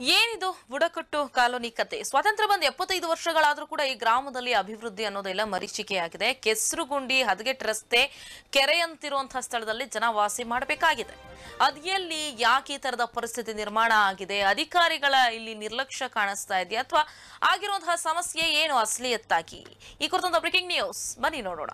ಏನಿದು ಬುಡಕಟ್ಟು ಕಾಲೋನಿ ಕತೆ? ಸ್ವಾತಂತ್ರ್ಯ ಬಂದ ಎಪ್ಪತ್ತೈದು ವರ್ಷಗಳಾದ್ರೂ ಕೂಡ ಈ ಗ್ರಾಮದಲ್ಲಿ ಅಭಿವೃದ್ಧಿ ಅನ್ನೋದೆಲ್ಲ ಮರೀಚಿಕೆಯಾಗಿದೆ. ಕೆಸರುಗುಂಡಿ, ಹದಗೆಟ್ ರಸ್ತೆ, ಕೆರೆಯಂತಿರುವಂತಹ ಸ್ಥಳದಲ್ಲಿ ಜನ ವಾಸಿ ಮಾಡಬೇಕಾಗಿದೆ. ಅದ್ ಎಲ್ಲಿ, ಯಾಕೆ ಈ ತರದ ಪರಿಸ್ಥಿತಿ ನಿರ್ಮಾಣ ಆಗಿದೆ? ಅಧಿಕಾರಿಗಳ ಇಲ್ಲಿ ನಿರ್ಲಕ್ಷ್ಯ ಕಾಣಿಸ್ತಾ ಇದೆಯಾ ಅಥವಾ ಆಗಿರುವಂತಹ ಸಮಸ್ಯೆ ಏನು? ಅಸಲಿಯತ್ತಾಗಿ. ಈ ಕುರಿತಂತ ಬ್ರೇಕಿಂಗ್ ನ್ಯೂಸ್. ಬನ್ನಿ ನೋಡೋಣ.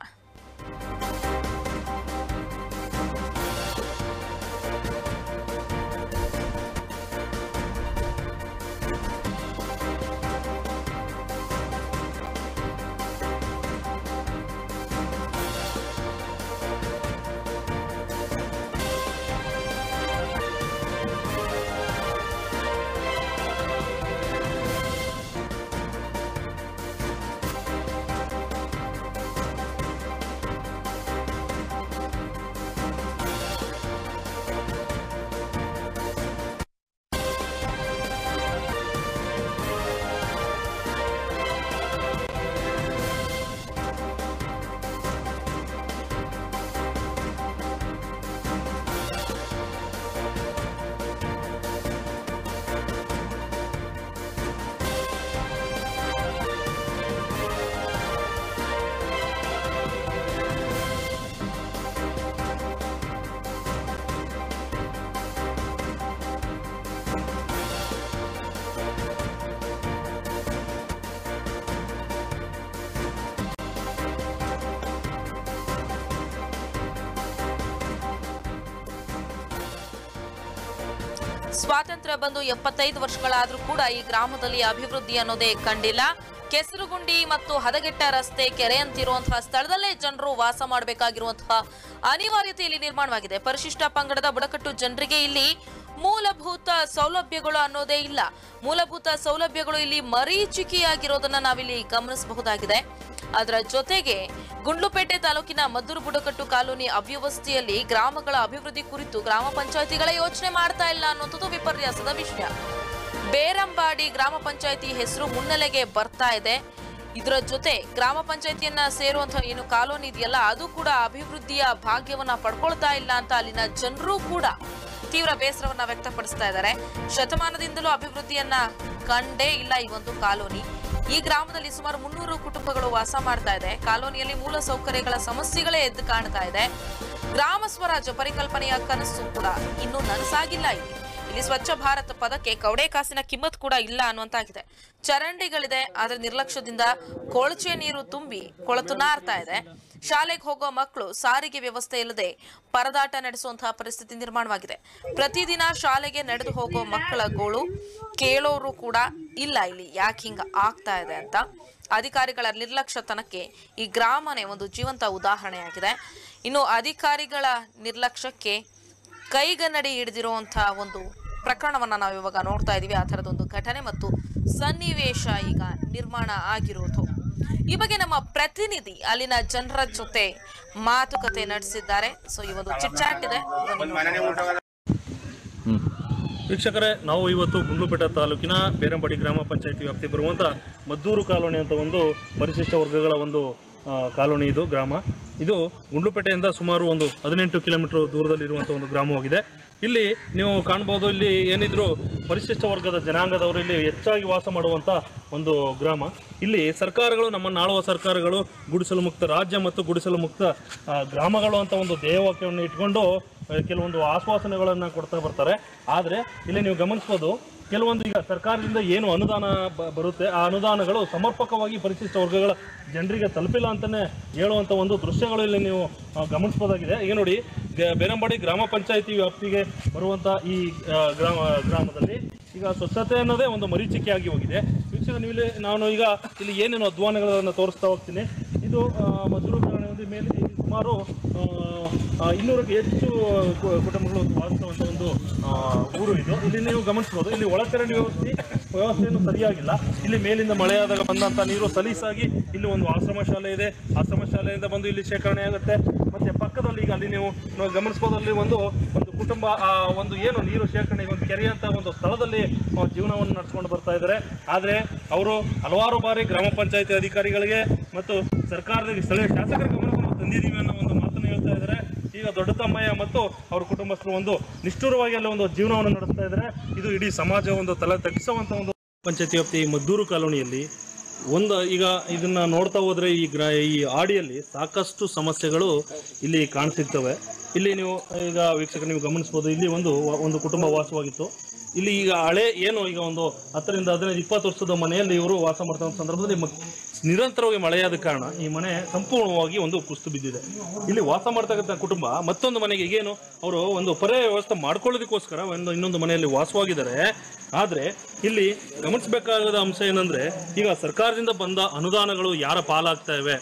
ಸ್ವಾತಂತ್ರ್ಯ ಬಂದು ಎಪ್ಪತ್ತೈದು ವರ್ಷಗಳಾದರೂ ಕೂಡ ಈ ಗ್ರಾಮದಲ್ಲಿ ಅಭಿವೃದ್ಧಿ ಅನ್ನೋದೇ ಕಂಡಿಲ್ಲ. ಕೆಸರುಗುಂಡಿ ಮತ್ತು ಹದಗೆಟ್ಟ ರಸ್ತೆ ಕೆರೆಯಂತಿರುವಂತಹ ಸ್ಥಳದಲ್ಲೇ ಜನರು ವಾಸ ಮಾಡಬೇಕಾಗಿರುವಂತಹ ಅನಿವಾರ್ಯತೆ ಇಲ್ಲಿ ನಿರ್ಮಾಣವಾಗಿದೆ. ಪರಿಶಿಷ್ಟ ಪಂಗಡದ ಬುಡಕಟ್ಟು ಜನರಿಗೆ ಇಲ್ಲಿ ಮೂಲಭೂತ ಸೌಲಭ್ಯಗಳು ಅನ್ನೋದೇ ಇಲ್ಲ. ಮೂಲಭೂತ ಸೌಲಭ್ಯಗಳು ಇಲ್ಲಿ ಮರೀಚಿಕೆಯಾಗಿರೋದನ್ನ ನಾವಿಲ್ಲಿ ಗಮನಿಸಬಹುದಾಗಿದೆ. ಅದರ ಜೊತೆಗೆ ಗುಂಡ್ಲುಪೇಟೆ ತಾಲೂಕಿನ ಮದ್ದೂರು ಬುಡಕಟ್ಟು ಕಾಲೋನಿ ಅವ್ಯವಸ್ಥೆಯಲ್ಲಿ ಗ್ರಾಮಗಳ ಅಭಿವೃದ್ಧಿ ಕುರಿತು ಗ್ರಾಮ ಪಂಚಾಯತಿಗಳ ಯೋಚನೆ ಮಾಡ್ತಾ ಇಲ್ಲ ಅನ್ನುವಂಥದ್ದು ವಿಪರ್ಯಾಸದ ವಿಷಯ. ಬೇರಂಬಾಡಿ ಗ್ರಾಮ ಪಂಚಾಯಿತಿ ಹೆಸರು ಮುನ್ನೆಲೆಗೆ ಬರ್ತಾ ಇದೆ. ಇದರ ಜೊತೆ ಗ್ರಾಮ ಪಂಚಾಯತಿಯನ್ನ ಸೇರುವಂತಹ ಏನು ಕಾಲೋನಿ ಇದೆಯಲ್ಲ, ಅದು ಕೂಡ ಅಭಿವೃದ್ಧಿಯ ಭಾಗ್ಯವನ್ನ ಪಡ್ಕೊಳ್ತಾ ಇಲ್ಲ ಅಂತ ಅಲ್ಲಿನ ಜನರು ಕೂಡ ತೀವ್ರ ಬೇಸರವನ್ನ ವ್ಯಕ್ತಪಡಿಸ್ತಾ ಇದ್ದಾರೆ. ಶತಮಾನದಿಂದಲೂ ಅಭಿವೃದ್ಧಿಯನ್ನ ಕಂಡೇ ಇಲ್ಲ ಈ ಒಂದು ಕಾಲೋನಿ. ಈ ಗ್ರಾಮದಲ್ಲಿ ಸುಮಾರು ಮುನ್ನೂರು ಕುಟುಂಬಗಳು ವಾಸ ಮಾಡ್ತಾ ಇದೆ. ಕಾಲೋನಿಯಲ್ಲಿ ಮೂಲ ಸೌಕರ್ಯಗಳ ಸಮಸ್ಯೆಗಳೇ ಎದ್ದು ಕಾಣ್ತಾ ಇದೆ. ಗ್ರಾಮ ಸ್ವರಾಜ್ಯ ಪರಿಕಲ್ಪನೆಯ ಕನಸು ಕೂಡ ಇನ್ನೂ ನನಸಾಗಿಲ್ಲ ಇಲ್ಲಿ. ಇಲ್ಲಿ ಸ್ವಚ್ಛ ಭಾರತ ಪದಕ್ಕೆ ಕವಡೆ ಕಾಸಿನ ಕಿಮ್ಮತ್ ಕೂಡ ಇಲ್ಲ ಅನ್ನುವಂತಾಗಿದೆ. ಚರಂಡಿಗಳಿದೆ, ಆದ್ರೆ ನಿರ್ಲಕ್ಷ್ಯದಿಂದ ಕೊಳಚೆ ನೀರು ತುಂಬಿ ಕೊಳತು ನಾರ್ತಾ ಇದೆ. ಶಾಲೆಗೆ ಹೋಗೋ ಮಕ್ಕಳು ಸಾರಿಗೆ ವ್ಯವಸ್ಥೆ ಇಲ್ಲದೆ ಪರದಾಟ ನಡೆಸುವಂತಹ ಪರಿಸ್ಥಿತಿ ನಿರ್ಮಾಣವಾಗಿದೆ. ಪ್ರತಿದಿನ ಶಾಲೆಗೆ ನಡೆದು ಹೋಗೋ ಮಕ್ಕಳ ಗೋಳು ಕೇಳೋರು ಕೂಡ ಇಲ್ಲ ಇಲ್ಲಿ. ಯಾಕೆ ಹಿಂಗ ಆಗ್ತಾ ಇದೆ ಅಂತ ಅಧಿಕಾರಿಗಳ ನಿರ್ಲಕ್ಷ್ಯತನಕ್ಕೆ ಈ ಗ್ರಾಮನೇ ಒಂದು ಜೀವಂತ ಉದಾಹರಣೆಯಾಗಿದೆ. ಇನ್ನು ಅಧಿಕಾರಿಗಳ ನಿರ್ಲಕ್ಷ್ಯಕ್ಕೆ ಕೈಗನ್ನಡಿ ಹಿಡಿದಿರುವಂತಹ ಒಂದು ಪ್ರಕರಣವನ್ನ ನಾವು ಇವಾಗ ನೋಡ್ತಾ ಇದೀವಿ. ಆ ಥರದೊಂದು ಘಟನೆ ಮತ್ತು ಸನ್ನಿವೇಶ ಈಗ ನಿರ್ಮಾಣ ಆಗಿರೋದು. ಈ ಬಗ್ಗೆ ನಮ್ಮ ಪ್ರತಿನಿಧಿ ಅಲ್ಲಿನ ಜನರ ಜೊತೆ ಮಾತುಕತೆ ನಡೆಸಿದ್ದಾರೆ. ಸೊ ಈ ಒಂದು ಚಿಟ್ಚಾಟ್ ಇದೆ ವೀಕ್ಷಕರೇ ನಾವು ಇವತ್ತು ಗುಂಡ್ಲುಪೇಟೆ ತಾಲೂಕಿನ ಬೇರಂಬಡಿ ಗ್ರಾಮ ಪಂಚಾಯತಿ ವ್ಯಾಪ್ತಿ ಬರುವಂತ ಮದ್ದೂರು ಕಾಲೋನಿ ಅಂತ ಒಂದು ಪರಿಶಿಷ್ಟ ವರ್ಗಗಳ ಒಂದು ಕಾಲೋನಿ ಇದು ಗ್ರಾಮ. ಇದು ಗುಂಡ್ಲುಪೇಟೆಯಿಂದ ಸುಮಾರು ಒಂದು ಹದಿನೆಂಟು ಕಿಲೋಮೀಟರ್ ದೂರದಲ್ಲಿರುವಂಥ ಒಂದು ಗ್ರಾಮವಾಗಿದೆ. ಇಲ್ಲಿ ನೀವು ಕಾಣ್ಬೋದು, ಇಲ್ಲಿ ಏನಿದ್ರು ಪರಿಶಿಷ್ಟ ವರ್ಗದ ಜನಾಂಗದವರು ಇಲ್ಲಿ ಹೆಚ್ಚಾಗಿ ವಾಸ ಮಾಡುವಂಥ ಒಂದು ಗ್ರಾಮ. ಇಲ್ಲಿ ಸರ್ಕಾರಗಳು, ನಮ್ಮ ನಾಳುವ ಸರ್ಕಾರಗಳು ಗುಡಿಸಲು ಮುಕ್ತ ರಾಜ್ಯ ಮತ್ತು ಗುಡಿಸಲು ಮುಕ್ತ ಗ್ರಾಮಗಳು ಅಂತ ಒಂದು ಧ್ಯೇಯವಾಕ್ಯವನ್ನು ಇಟ್ಕೊಂಡು ಕೆಲವೊಂದು ಆಶ್ವಾಸನೆಗಳನ್ನು ಕೊಡ್ತಾ ಬರ್ತಾರೆ. ಆದರೆ ಇಲ್ಲಿ ನೀವು ಗಮನಿಸ್ಬೋದು, ಕೆಲವೊಂದು ಈಗ ಸರ್ಕಾರದಿಂದ ಏನು ಅನುದಾನ ಬರುತ್ತೆ, ಆ ಅನುದಾನಗಳು ಸಮರ್ಪಕವಾಗಿ ಪರಿಶಿಷ್ಟ ವರ್ಗಗಳ ಜನರಿಗೆ ತಲುಪಿಲ್ಲ ಅಂತಲೇ ಹೇಳುವಂಥ ಒಂದು ದೃಶ್ಯಗಳು ಇಲ್ಲಿ ನೀವು ಗಮನಿಸ್ಬೋದಾಗಿದೆ. ಈಗ ನೋಡಿ ಬೇರಂಬಾಡಿ ಗ್ರಾಮ ಪಂಚಾಯಿತಿ ವ್ಯಾಪ್ತಿಗೆ ಬರುವಂಥ ಈ ಗ್ರಾಮ, ಗ್ರಾಮದಲ್ಲಿ ಈಗ ಸ್ವಚ್ಛತೆ ಅನ್ನೋದೇ ಒಂದು ಮರೀಚಿಕೆಯಾಗಿ ಹೋಗಿದೆ. ವೀಕ್ಷಕ ನೀವು ಇಲ್ಲಿ ನಾನು ಈಗ ಇಲ್ಲಿ ಏನೇನು ಅಧ್ವಾನಗಳನ್ನು ತೋರಿಸ್ತಾ ಹೋಗ್ತೀನಿ. ಇದು ಮಜೂರು ಮೇಲೆ ಸುಮಾರು ಇನ್ನೂರಕ್ಕೆ ಹೆಚ್ಚು ಕುಟುಂಬಗಳು ವಾಸಿಸುವಂಥ ಒಂದು ಊರು ಇದು. ಇಲ್ಲಿ ನೀವು ಗಮನಿಸ್ಬೋದು. ಇಲ್ಲಿ ಒಳಚರಂಡಿ ವ್ಯವಸ್ಥೆ ವ್ಯವಸ್ಥೆಯನ್ನು ಸರಿಯಾಗಿಲ್ಲ. ಇಲ್ಲಿ ಮೇಲಿಂದ ಮಳೆಯಾದಾಗ ಬಂದಂಥ ನೀರು ಸಲೀಸಾಗಿ ಇಲ್ಲಿ ಒಂದು ಆಶ್ರಮ ಶಾಲೆ ಇದೆ. ಆಶ್ರಮ ಶಾಲೆಯಿಂದ ಬಂದು ಇಲ್ಲಿ ಶೇಖರಣೆ ಆಗುತ್ತೆ. ಮತ್ತೆ ಪಕ್ಕದಲ್ಲಿ ಈಗ ಅಲ್ಲಿ ನೀವು ಒಂದು ಒಂದು ಕುಟುಂಬ ಒಂದು ಏನು ನೀರು ಶೇಖರಣೆ ಒಂದು ಕೆರೆ ಅಂತ ಒಂದು ಸ್ಥಳದಲ್ಲಿ ಜೀವನವನ್ನು ನಡೆಸ್ಕೊಂಡು ಬರ್ತಾ ಇದ್ದಾರೆ. ಆದರೆ ಅವರು ಹಲವಾರು ಬಾರಿ ಗ್ರಾಮ ಪಂಚಾಯತಿ ಅಧಿಕಾರಿಗಳಿಗೆ ಮತ್ತು ಸರ್ಕಾರದ ಸ್ಥಳೀಯ ಶಾಸಕರ ಗಮನವನ್ನು ತಂದಿದ್ದೀವಿ ಅನ್ನೋ ಒಂದು ಮಾತನ್ನು ಹೇಳ್ತಾ ಇದ್ದಾರೆ. ಈಗ ದೊಡ್ಡ ತಮ್ಮಯ್ಯ ಮತ್ತು ಅವ್ರ ಕುಟುಂಬಸ್ಥರು ಒಂದು ನಿಷ್ಠುರವಾಗಿ ಅಲ್ಲಿ ಒಂದು ಜೀವನವನ್ನು ನಡೆಸ್ತಾ ಇದ್ದಾರೆ. ಇದು ಇಡೀ ಸಮಾಜ ಒಂದು ತಲೆ ತಗ್ಗಿಸುವಂತ ಒಂದು ಪಂಚಾಯತಿ ವ್ಯಾಪ್ತಿ ಮದ್ದೂರು ಕಾಲೋನಿಯಲ್ಲಿ ಒಂದು, ಈಗ ಇದನ್ನ ನೋಡ್ತಾ ಹೋದ್ರೆ ಈ ಗ್ರ, ಈ ಆಡಿಯಲ್ಲಿ ಸಾಕಷ್ಟು ಸಮಸ್ಯೆಗಳು ಇಲ್ಲಿ ಕಾಣಸಿಗ್ತವೆ ಇಲ್ಲಿ ನೀವು, ಈಗ ವೀಕ್ಷಕ ನೀವು ಗಮನಿಸ್ಬೋದು, ಇಲ್ಲಿ ಒಂದು ಒಂದು ಕುಟುಂಬ ವಾಸವಾಗಿತ್ತು. ಇಲ್ಲಿ ಈಗ ಹಳೆ ಏನು, ಈಗ ಒಂದು ಹತ್ತರಿಂದ ಹದಿನೈದು, ಇಪ್ಪತ್ತು ವರ್ಷದ ಮನೆಯಲ್ಲಿ ಇವರು ವಾಸ ಮಾಡ್ತಾ ಸಂದರ್ಭದಲ್ಲಿ ನಿರಂತರವಾಗಿ ಮಳೆಯಾದ ಕಾರಣ ಈ ಮನೆ ಸಂಪೂರ್ಣವಾಗಿ ಒಂದು ಕುಸ್ತು ಬಿದ್ದಿದೆ. ಇಲ್ಲಿ ವಾಸ ಮಾಡ್ತಕ್ಕಂಥ ಕುಟುಂಬ ಮತ್ತೊಂದು ಮನೆಗೆ ಏನು ಅವರು ಒಂದು ಪರ್ಯಾಯ ವ್ಯವಸ್ಥೆ ಮಾಡ್ಕೊಳ್ಳೋದಕ್ಕೋಸ್ಕರ ಒಂದು ಇನ್ನೊಂದು ಮನೆಯಲ್ಲಿ ವಾಸವಾಗಿದ್ದಾರೆ. ಆದರೆ ಇಲ್ಲಿ ಗಮನಿಸಬೇಕಾದ ಅಂಶ ಏನಂದ್ರೆ ಈಗ ಸರ್ಕಾರದಿಂದ ಬಂದ ಅನುದಾನಗಳು ಯಾರ ಪಾಲಾಗ್ತಾ ಇವೆ?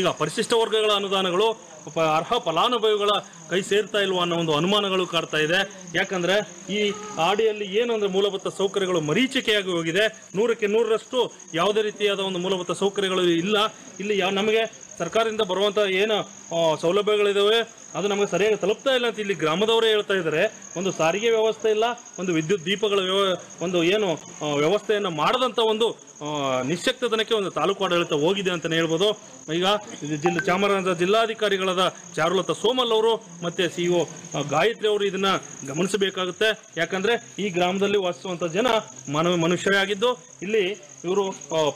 ಈಗ ಪರಿಶಿಷ್ಟ ವರ್ಗಗಳ ಅನುದಾನಗಳು ಅರ್ಹ ಫಲಾನುಭವಿಗಳ ಕೈ ಸೇರ್ತಾ ಇಲ್ವಾ ಅನ್ನೋ ಒಂದು ಅನುಮಾನಗಳು ಕಾಡ್ತಾ ಇದೆ. ಯಾಕಂದ್ರೆ ಈ ಆಡಿಯಲ್ಲಿ ಏನಂದ್ರೆ ಮೂಲಭೂತ ಸೌಕರ್ಯಗಳು ಮರೀಚಿಕೆಯಾಗಿ ಹೋಗಿದೆ. ನೂರಕ್ಕೆ ನೂರರಷ್ಟು ಯಾವುದೇ ರೀತಿಯಾದ ಒಂದು ಮೂಲಭೂತ ಸೌಕರ್ಯಗಳು ಇಲ್ಲ. ಇಲ್ಲಿ ನಮಗೆ ಸರ್ಕಾರದಿಂದ ಬರುವಂತ ಏನು ಸೌಲಭ್ಯಗಳಿದಾವೆ. ಅದು ನಮಗೆ ಸರಿಯಾಗಿ ತಲುಪ್ತಾ ಇಲ್ಲ ಅಂತ ಇಲ್ಲಿ ಗ್ರಾಮದವರೇ ಹೇಳ್ತಾ ಇದ್ದಾರೆ. ಒಂದು ಸಾರಿಗೆ ವ್ಯವಸ್ಥೆ ಇಲ್ಲ, ಒಂದು ವಿದ್ಯುತ್ ದೀಪಗಳ ಒಂದು ಏನು ವ್ಯವಸ್ಥೆಯನ್ನು ಮಾಡದಂಥ ಒಂದು ನಿಶ್ಚಕ್ತತನಕ್ಕೆ ಒಂದು ತಾಲೂಕು ಆಡಳಿತ ಹೋಗಿದೆ ಅಂತಲೇ ಹೇಳ್ಬೋದು. ಈಗ ಜಿಲ್ಲೆ ಚಾಮರಾಜನಗರ ಜಿಲ್ಲಾಧಿಕಾರಿಗಳಾದ ಚಾರುಲತಾ ಸೋಮಲ್ ಅವರು ಮತ್ತು ಸಿ ಒ ಗಾಯತ್ರಿ ಅವರು ಇದನ್ನು ಗಮನಿಸಬೇಕಾಗುತ್ತೆ. ಯಾಕಂದರೆ ಈ ಗ್ರಾಮದಲ್ಲಿ ವಾಸಿಸುವಂಥ ಜನ ಮಾನವ ಮನುಷ್ಯರೇ ಆಗಿದ್ದು, ಇಲ್ಲಿ ಇವರು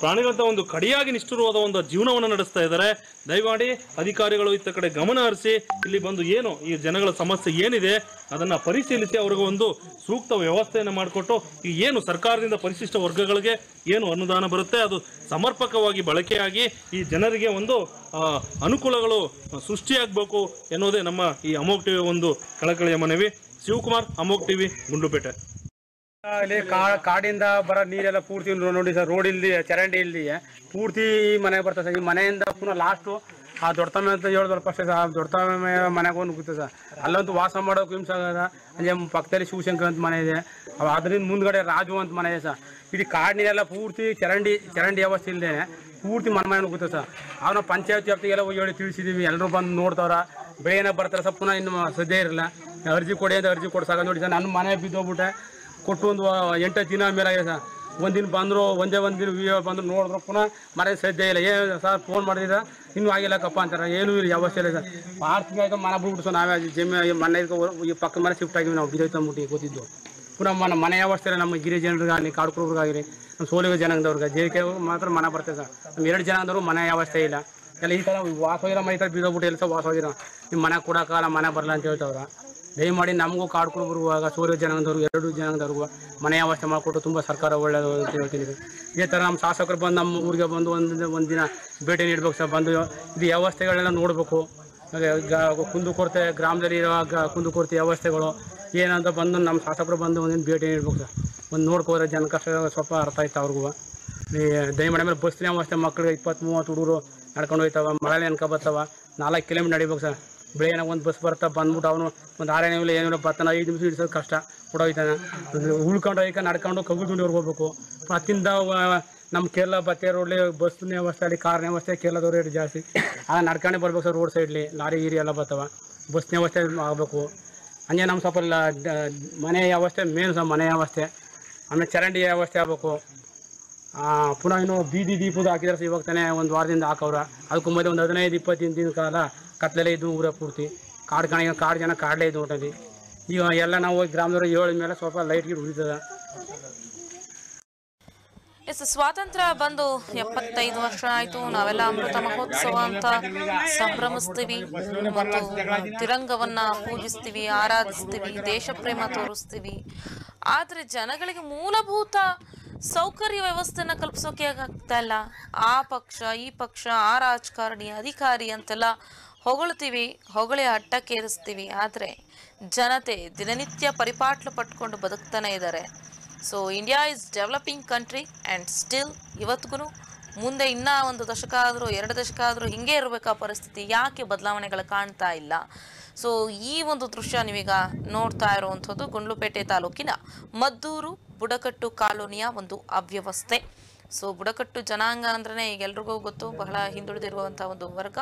ಪ್ರಾಣಿಗಳಂತ ಒಂದು ಕಡಿಯಾಗಿ ನಿಷ್ಠುರವಾದ ಒಂದು ಜೀವನವನ್ನು ನಡೆಸ್ತಾ ಇದ್ದಾರೆ. ದಯಮಾಡಿ ಅಧಿಕಾರಿಗಳು ಇತ್ತ ಕಡೆ ಗಮನ ಹರಿಸಿ, ಇಲ್ಲಿ ಬಂದು ಏನು ಈ ಜನಗಳ ಸಮಸ್ಯೆ ಏನಿದೆ ಅದನ್ನ ಪರಿಶೀಲಿಸಿ ಅವ್ರಿಗೆ ಒಂದು ಸೂಕ್ತ ವ್ಯವಸ್ಥೆಯನ್ನು ಮಾಡಿಕೊಟ್ಟು, ಈ ಏನು ಸರ್ಕಾರದಿಂದ ಪರಿಶಿಷ್ಟ ವರ್ಗಗಳಿಗೆ ಏನು ಅನುದಾನ ಬರುತ್ತೆ, ಅದು ಸಮರ್ಪಕವಾಗಿ ಬಳಕೆಯಾಗಿ ಈ ಜನರಿಗೆ ಒಂದು ಅನುಕೂಲಗಳು ಸೃಷ್ಟಿಯಾಗಬೇಕು ಎನ್ನುವುದೇ ನಮ್ಮ ಈ ಅಮೋಕ್ ಟಿವಿಯ ಒಂದು ಕಳಕಳಿಯ ಮನವಿ. ಶಿವಕುಮಾರ್ ಅಮೋಕ್ ಟಿವಿ, ಗುಂಡ್ಲುಪೇಟೆ. ಇಲ್ಲಿ ಕಾಡಿಂದ ಬರೋ ನೀರೆಲ್ಲ ಪೂರ್ತಿ ನೋಡಿ ಸರ್ ರೋಡ್ ಇಲ್ಲಿ ಚರಂಡಿ ಇಲ್ಲಿ ಪೂರ್ತಿ ಈ ಮನೆಗೆ ಬರ್ತದೆ ಸರ್, ಈ ಮನೆಯಿಂದ ಪುನಃ ಲಾಸ್ಟು ಆ ದೊಡ್ಡತಮ್ಮ ಅಂತ ಹೇಳಿದ್ರು ಫಸ್ಟ್ ಸರ್ ದೊಡ್ಡತಮ್ಮ ಮನೆಗೆ ಒಂದು ನುಗ್ಗುತ್ತೆ ಸರ್. ಅಲ್ಲಂತೂ ವಾಸ ಮಾಡೋಕೆ ಹಿಂಸೆ ಆಗದ ಅಲ್ಲಿ ಪಕ್ಕದಲ್ಲಿ ಶಿವಶಂಕರ್ ಅಂತ ಮನೆ ಇದೆ. ಅದರಿಂದ ಮುಂದ್ಗಡೆ ರಾಜು ಅಂತ ಮನೆ ಇದೆ ಸರ್. ಇಡೀ ಕಾಡಿನೆಲ್ಲ ಪೂರ್ತಿ ಚರಂಡಿ ಚರಂಡಿ ವ್ಯವಸ್ಥೆ ಇಲ್ಲದೆ ಪೂರ್ತಿ ಮನೆ ಮನೆ ನುಗ್ಗುತ್ತೆ ಸರ್. ಅವನ ಪಂಚಾಯತ್ ವ್ಯಾಪ್ತಿಗೆಲ್ಲ ಹೋಗಿ ಹೇಳಿ ತಿಳಿಸಿದ್ದೀವಿ ಎಲ್ಲರೂ ಬಂದು ನೋಡ್ತಾರ ಬೆಳೆನ ಬರ್ತಾರೆ ಸರ್, ಪುನಃ ಇನ್ನು ಸದ್ಯ ಇರಲ್ಲ. ಅರ್ಜಿ ಕೊಡಿ ಅಂತ ಅರ್ಜಿ ಕೊಡ್ಸಾಗ ನೋಡಿ ಸರ್ ನನ್ನ ಮನೆ ಬಿದ್ದೋಗ್ಬಿಟ್ಟೆ. ಕೊಟ್ಟು ಒಂದು ಎಂಟು ದಿನ ಮೇಲೆ ಆಗಿದೆ ಸರ್. ಒಂದಿನ ಬಂದರು, ಒಂದೇ ಒಂದು ದಿನ ವಿಡಿಯೋ ಬಂದ್ರು, ನೋಡಿದ್ರು ಪುನಃ ಮನೆ ಸದ್ಯ ಇಲ್ಲ. ಏನು ಸರ್ ಫೋನ್ ಮಾಡಿದ್ರೆ ಇನ್ನೂ ಆಗಿಲ್ಲಕ್ಕಪ್ಪ ಅಂತಾರೆ. ಏನೂ ಇಲ್ಲ ಯಾವ ಇಲ್ಲ ಸರ್. ಆರು ತಿಂಗಳಾಗ ಮನೆ ಬಿಟ್ಬಿಟ್ಟು ಸರ್. ನಾವೇ ಜಮ್ಮ ಈ ಮನೆ ಈ ಪಕ್ಕದ ಮನೆ ಶಿಫ್ಟ್ ಆಗಿವಿ ನಾವು ಗಿರಿ ತಂದ್ಬಿಟ್ಟು ಗೊತ್ತಿದ್ದು. ಪುನಃ ಮನೆ ಮನೆ ಇಲ್ಲ, ನಮ್ಮ ಗಿರಿಜನರಿಗಾಗಲಿ ಕಾಡ್ಕೊಬ್ರಿಗಾಗಲಿ ನಮ್ಮ ಸೋಲಿಗ ಜನಾಂಗದವ್ರಿಗೆ ಜೆ ಕೆ ಮಾತ್ರ ಮನೆ ಬರ್ತದೆ ಸರ್. ನಮ್ಮ ಎರಡು ಜನಾಂಗದವ್ರು ಮನೆ ವ್ಯವಸ್ಥೆ ಇಲ್ಲ. ಎಲ್ಲ ಈ ಥರ ವಾಸೋಗಿರೋ ಮೈ ಥರ ಬಿದ್ದೋಗ್ಬಿಟ್ಟು ಎಲ್ಲ ಸಹ ವಾಸೋಗಿರೋ ನಿಮ್ಮ ಮನೆ ಕೊಡೋಕ್ಕಾಗಲ್ಲ, ಮನೆ ಬರಲ್ಲ ಅಂತ ಹೇಳ್ತಾವ್ರ. ದಯಮಾಡಿ ನಮಗೂ ಕಾಡ್ಕೊಂಡು ಬರುವಾಗ ಸೂರ್ಯ ಜನಾಂಗದವ್ರು, ಎರಡು ಜನಾಂಗದವ್ರಿಗೂ ಮನೆ ವ್ಯವಸ್ಥೆ ಮಾಡಿಕೊಟ್ಟು ತುಂಬ ಸರ್ಕಾರ ಒಳ್ಳೆಯದು ಅಂತ ಹೇಳ್ತೀನಿ ಇದೇ ಥರ ನಮ್ಮ ಶಾಸಕರು ಬಂದು ನಮ್ಮ ಊರಿಗೆ ಬಂದು ಒಂದು ಒಂದು ದಿನ ಭೇಟಿ ನೀಡಬೇಕು ಸರ್. ಬಂದು ಇದು ವ್ಯವಸ್ಥೆಗಳನ್ನ ನೋಡಬೇಕು. ಕುಂದುಕೊರತೆ ಗ್ರಾಮದಲ್ಲಿ ಇರೋ ಕುಂದುಕೊರತೆ ವ್ಯವಸ್ಥೆಗಳು ಏನಂತ ಬಂದು ನಮ್ಮ ಶಾಸಕರು ಬಂದು ಒಂದಿನ ಭೇಟಿ ನೀಡಬೇಕು ಸರ್. ಒಂದು ನೋಡ್ಕೋದ್ರೆ ಜನ ಕಷ್ಟ, ಸ್ವಲ್ಪ ಅರ್ಥ ಆಯ್ತು ಅವ್ರಿಗೂ. ದಯಮಾಡಿ ಮೇಲೆ ಬಸ್ಸಿನ ವ್ಯವಸ್ಥೆ ಮಕ್ಕಳಿಗೆ ಇಪ್ಪತ್ತು ಮೂವತ್ತು ಹುಡುಗರು ನಡ್ಕೊಂಡು ಹೋಗ್ತಾವ ಮಳೆ ಅನ್ಕೊ ಬರ್ತಾವ. ನಾಲ್ಕು ಕಿಲೋಮೀಟರ್ ನಡಿಬೇಕು ಸರ್. ಬೆಳಗಿನ ಒಂದು ಬಸ್ ಬರ್ತಾ ಬಂದ್ಬಿಟ್ಟು ಅವನು ಒಂದು ಆರೇನೇ ಇಲ್ಲ ಏನಿಲ್ಲ ಬರ್ತಾನೆ ಐದು ನಿಮಿಷ ಹಿಡಿಸೋದು ಕಷ್ಟ. ಕೊಡೋಯ್ತಾನೆ ಉಳ್ಕೊಂಡು ಐಕ ನಡ್ಕೊಂಡು ಕಗುಲ್ದುಂಡಿವ್ರಿಗೆ ಹೋಗ್ಬೇಕು. ಅತ್ತಿಂದ ನಮ್ಮ ಕೇರಳ ಬತ್ತೆ ರೋಡ್ಲಿ ಬಸ್ ವ್ಯವಸ್ಥೆ ಅಲ್ಲಿ ಕಾರ್ನ ವ್ಯವಸ್ಥೆ ಕೇರಳದವ್ರು ರೇಟ್ ಜಾಸ್ತಿ. ಆಗ ನಡ್ಕೊಂಡೇ ಬರ್ಬೇಕು ಸರ್ ರೋಡ್ ಸೈಡ್ಲಿ ಲಾರಿ ಗೀರಿ ಎಲ್ಲ ಬರ್ತಾವ. ಬಸ್ ವ್ಯವಸ್ಥೆ ಆಗಬೇಕು. ಹಂಗೆ ನಮ್ಮ ಸ್ವಲ್ಪ ಮನೆ ವ್ಯವಸ್ಥೆ ಮೇನ್ ಸಹ ಮನೆ ವ್ಯವಸ್ಥೆ. ಆಮೇಲೆ ಚರಂಡಿ ವ್ಯವಸ್ಥೆ ಆಗಬೇಕು. ಆ, ಪುನಃ ಇನ್ನು ಬೀದಿ ದೀಪದ ಹಾಕಿದ್ರೆ ಇವಾಗ ತಾನೇ ಒಂದು ವಾರದಿಂದ ಹಾಕವ್ರ. ಅದಕ್ಕೂ ಮೊದಲು ಒಂದು ಹದಿನೈದು ಇಪ್ಪತ್ತು ದಿನ ಕಾಲ ಕತ್ಲೆಲ್ಲ ಇದ್ದು ಊರ ಪೂರ್ತಿ. ಕಾಡು ಕಾಣ, ಕಾಡು ಜನ ಕಾಡಲೇ ಇದ್ದು ಹೊಟ್ಟದಿ ಈಗ ಎಲ್ಲ ನಾವು ಗ್ರಾಮದವ್ರು ಹೇಳಿದ ಮೇಲೆ ಸ್ವಲ್ಪ ಲೈಟ್ ಗಿಡ ಉಳಿತದ ಎಸ್, ಸ್ವಾತಂತ್ರ್ಯ ಬಂದು ಎಪ್ಪತ್ತೈದು ವರ್ಷ ಆಯ್ತು. ನಾವೆಲ್ಲ ಅಮೃತ ಮಹೋತ್ಸವ ಅಂತ ಸಂಭ್ರಮಿಸ್ತೀವಿ. ಮತ್ತು ತಿರಂಗವನ್ನ ಪೂಜಿಸ್ತೀವಿ, ಆರಾಧಿಸ್ತೀವಿ, ದೇಶ ಪ್ರೇಮ ತೋರಿಸ್ತೀವಿ. ಆದ್ರೆ ಜನಗಳಿಗೆ ಮೂಲಭೂತ ಸೌಕರ್ಯ ವ್ಯವಸ್ಥೆನ ಕಲ್ಪಿಸೋಕೆ ಆಗ್ತಾ ಇಲ್ಲ. ಆ ಪಕ್ಷ, ಈ ಪಕ್ಷ, ಆ ರಾಜಕಾರಣಿ, ಅಧಿಕಾರಿ ಅಂತೆಲ್ಲ ಹೊಗಳ್ತೀವಿ ಹೊಗಳಿ ಅಟ್ಟಕ್ಕೇರಿಸ್ತೀವಿ ಆದರೆ ಜನತೆ ದಿನನಿತ್ಯ ಪರಿಪಾಟ್ಲು ಪಟ್ಕೊಂಡು ಬದುಕ್ತಾನೆ ಇದ್ದಾರೆ. So India is developing country and still ಇವತ್ತಿಗೂ ಮುಂದೆ ಇನ್ನೂ ಒಂದು ದಶಕ ಆದರೂ ಎರಡು ದಶಕ ಆದರೂ ಹಿಂಗೆ ಇರಬೇಕು ಪರಿಸ್ಥಿತಿ. ಯಾಕೆ ಬದಲಾವಣೆಗಳು ಕಾಣ್ತಾ ಇಲ್ಲ? ಸೊ ಈ ಒಂದು ದೃಶ್ಯ ನೀವೀಗ ನೋಡ್ತಾ ಇರುವಂಥದ್ದು ಗುಂಡ್ಲುಪೇಟೆ ತಾಲೂಕಿನ ಮದ್ದೂರು ಬುಡಕಟ್ಟು ಕಾಲೋನಿಯ ಒಂದು ಅವ್ಯವಸ್ಥೆ. ಸೊ ಬುಡಕಟ್ಟು ಜನಾಂಗ ಅಂದ್ರೆ ಈಗ ಎಲ್ರಿಗೂ ಗೊತ್ತು, ಬಹಳ ಹಿಂದುಳಿದಿರುವಂತಹ ಒಂದು ವರ್ಗ.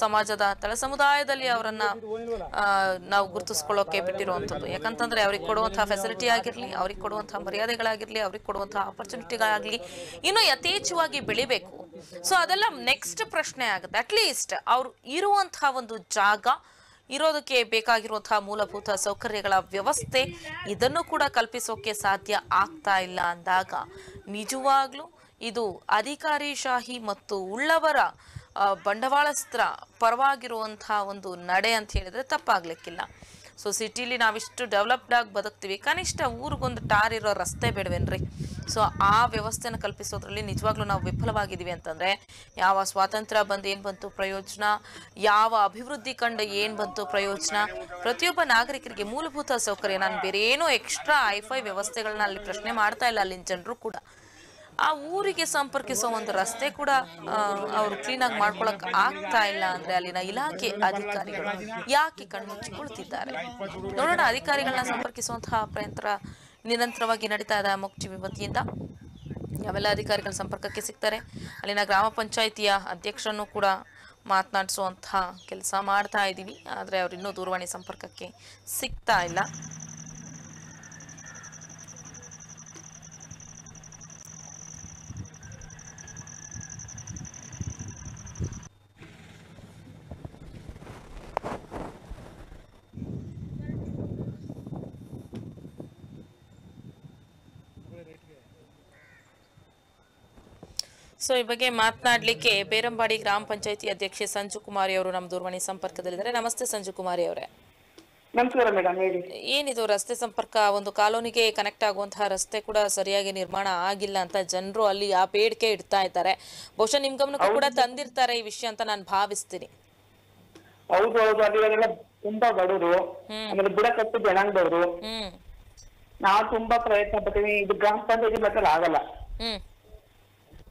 ಸಮಾಜದ ತಳ ಸಮುದಾಯದಲ್ಲಿ ಅವರನ್ನ ನಾವು ಗುರುತಿಸ್ಕೊಳ್ಳೋಕೆ ಬಿಟ್ಟಿರುವಂಥದ್ದು. ಯಾಕಂತಂದ್ರೆ ಅವ್ರಿಗೆ ಕೊಡುವಂತಹ ಫೆಸಿಲಿಟಿ ಆಗಿರಲಿ, ಅವ್ರಿಗೆ ಕೊಡುವಂತಹ ಮರ್ಯಾದೆಗಳಾಗಿರ್ಲಿ, ಅವ್ರಿಗೆ ಕೊಡುವಂತಹ ಆಪರ್ಚುನಿಟಿಗಳಾಗಲಿ ಇನ್ನೂ ಯಥೇಚ್ಛವಾಗಿ ಬೆಳಿಬೇಕು. ಸೊ ಅದೆಲ್ಲ ನೆಕ್ಸ್ಟ್ ಪ್ರಶ್ನೆ ಆಗುತ್ತೆ. ಅಟ್ಲೀಸ್ಟ್ ಅವ್ರು ಇರುವಂತಹ ಒಂದು ಜಾಗ, ಇರೋದಕ್ಕೆ ಬೇಕಾಗಿರುವಂತಹ ಮೂಲಭೂತ ಸೌಕರ್ಯಗಳ ವ್ಯವಸ್ಥೆ ಇದನ್ನು ಕೂಡ ಕಲ್ಪಿಸೋಕೆ ಸಾಧ್ಯ ಆಗ್ತಾ ಇಲ್ಲ ಅಂದಾಗ ನಿಜವಾಗ್ಲೂ ಇದು ಅಧಿಕಾರಿಶಾಹಿ ಮತ್ತು ಉಳ್ಳವರ ಬಂಡವಾಳಸ್ತ್ರ ಪರವಾಗಿರುವಂತಹ ಒಂದು ನಡೆ ಅಂತ ಹೇಳಿದ್ರೆ ತಪ್ಪಾಗ್ಲಿಕ್ಕಿಲ್ಲ. ಸೊ ಸಿಟಿಲಿ ನಾವಿಷ್ಟು ಡೆವಲಪ್ಡ್ ಆಗಿ ಬದುಕ್ತೀವಿ. ಕನಿಷ್ಠ ಊರಿಗೊಂದು ಟಾರ್ ಇರೋ ರಸ್ತೆ ಬೇಡವೇನ್ರಿ? ಸೊ ಆ ವ್ಯವಸ್ಥೆನ ಕಲ್ಪಿಸೋದ್ರಲ್ಲಿ ನಿಜವಾಗ್ಲೂ ನಾವು ವಿಫಲವಾಗಿದ್ದೀವಿ ಅಂತಂದ್ರೆ, ಯಾವ ಸ್ವಾತಂತ್ರ್ಯ ಬಂದು ಏನು ಬಂತು ಪ್ರಯೋಜನ, ಯಾವ ಅಭಿವೃದ್ಧಿ ಕಂಡ ಏನು ಬಂತು ಪ್ರಯೋಜನ, ಪ್ರತಿಯೊಬ್ಬ ನಾಗರಿಕರಿಗೆ ಮೂಲಭೂತ ಸೌಕರ್ಯ, ನಾನು ಬೇರೆ ಏನೋ ಎಕ್ಸ್ಟ್ರಾ ಐಫೈ ವ್ಯವಸ್ಥೆಗಳನ್ನ ಅಲ್ಲಿ ಪ್ರಶ್ನೆ ಮಾಡ್ತಾ ಇಲ್ಲ ಅಲ್ಲಿನ ಜನರು ಕೂಡ. ಆ ಊರಿಗೆ ಸಂಪರ್ಕಿಸೋ ಒಂದು ರಸ್ತೆ ಕೂಡ ಅವರು ಕ್ಲೀನಾಗಿ ಮಾಡ್ಕೊಳಕ್ ಆಗ್ತಾ ಇಲ್ಲ ಅಂದ್ರೆ ಅಲ್ಲಿನ ಇಲಾಖೆ ಅಧಿಕಾರಿಗಳು ಯಾಕೆ ಕಣ್ಮುಚ್ಚಿಕೊಳ್ತಿದ್ದಾರೆ? ನೋಡೋಣ, ಅಧಿಕಾರಿಗಳನ್ನ ಸಂಪರ್ಕಿಸುವಂತಹ ಪ್ರಯತ್ನ ನಿರಂತರವಾಗಿ ನಡೀತಾ ಇದೆ ಅಮೋಕ್ ಟಿವಿ ವತಿಯಿಂದ. ಯಾವೆಲ್ಲ ಅಧಿಕಾರಿಗಳ ಸಂಪರ್ಕಕ್ಕೆ ಸಿಗ್ತಾರೆ? ಅಲ್ಲಿನ ಗ್ರಾಮ ಪಂಚಾಯಿತಿಯ ಅಧ್ಯಕ್ಷರನ್ನು ಕೂಡ ಮಾತನಾಡಿಸುವಂತಹ ಕೆಲಸ ಮಾಡ್ತಾ ಇದ್ದೀವಿ ಆದರೆ ಅವರಿನ್ನೂ ದೂರವಾಣಿ ಸಂಪರ್ಕಕ್ಕೆ ಸಿಗ್ತಾ ಇಲ್ಲ. ಸೊ ಈ ಬಗ್ಗೆ ಮಾತನಾಡಲಿಕ್ಕೆ ಬೇರಂಬಾಡಿ ಗ್ರಾಮ ಪಂಚಾಯತಿ ಅಧ್ಯಕ್ಷೆ ಸಂಜು ಕುಮಾರಿ ಅವರು ನಮ್ಮ ದೂರವಾಣಿ ಸಂಪರ್ಕದಲ್ಲಿದ್ದಾರೆ. ನಮಸ್ತೆ ಸಂಜು ಕುಮಾರಿ ಅವರೇ. ನಮಸ್ಕಾರ ಮೇಡಮ್ ಹೇಳಿ. ಏನಿದು ರಸ್ತೆ ಸಂಪರ್ಕ? ಒಂದು ಕಾಲೋನಿಗೆ ಕನೆಕ್ಟ್ ಆಗುವಂತಹ ರಸ್ತೆ ಕೂಡ ಸರಿಯಾಗಿ ನಿರ್ಮಾಣ ಆಗಿಲ್ಲ ಅಂತ ಜನರು ಅಲ್ಲಿ ಆ ಬೇಡಿಕೆ ಇಡ್ತಾ ಇದ್ದಾರೆ. ಬಹುಶಃ ನಿಮ್ ಗಮನಕ್ಕೂ ಕೂಡ ತಂದಿರ್ತಾರೆ ಈ ವಿಷಯ ಅಂತ ನಾನು ಭಾವಿಸ್ತೀನಿ. ಹೌದು ಹೌದು. ಅಲ್ಲಿರೋರೆಲ್ಲ ತುಂಬಾ ಬಡವರು ಆಮೇಲೆ ಬುಡಕಟ್ಟು ಜನಾಂಗದವರು. ಹ್ಮ್. ನಾವು ತುಂಬಾ ಪ್ರಯತ್ನ ಪಡ್ತೀವಿ ಇದು ಗ್ರಾಮ ಪಂಚಾಯತಿ ಮಟ್ಟದಲ್ಲಿ ಆಗಲ್ಲ. ಹ್ಮ್.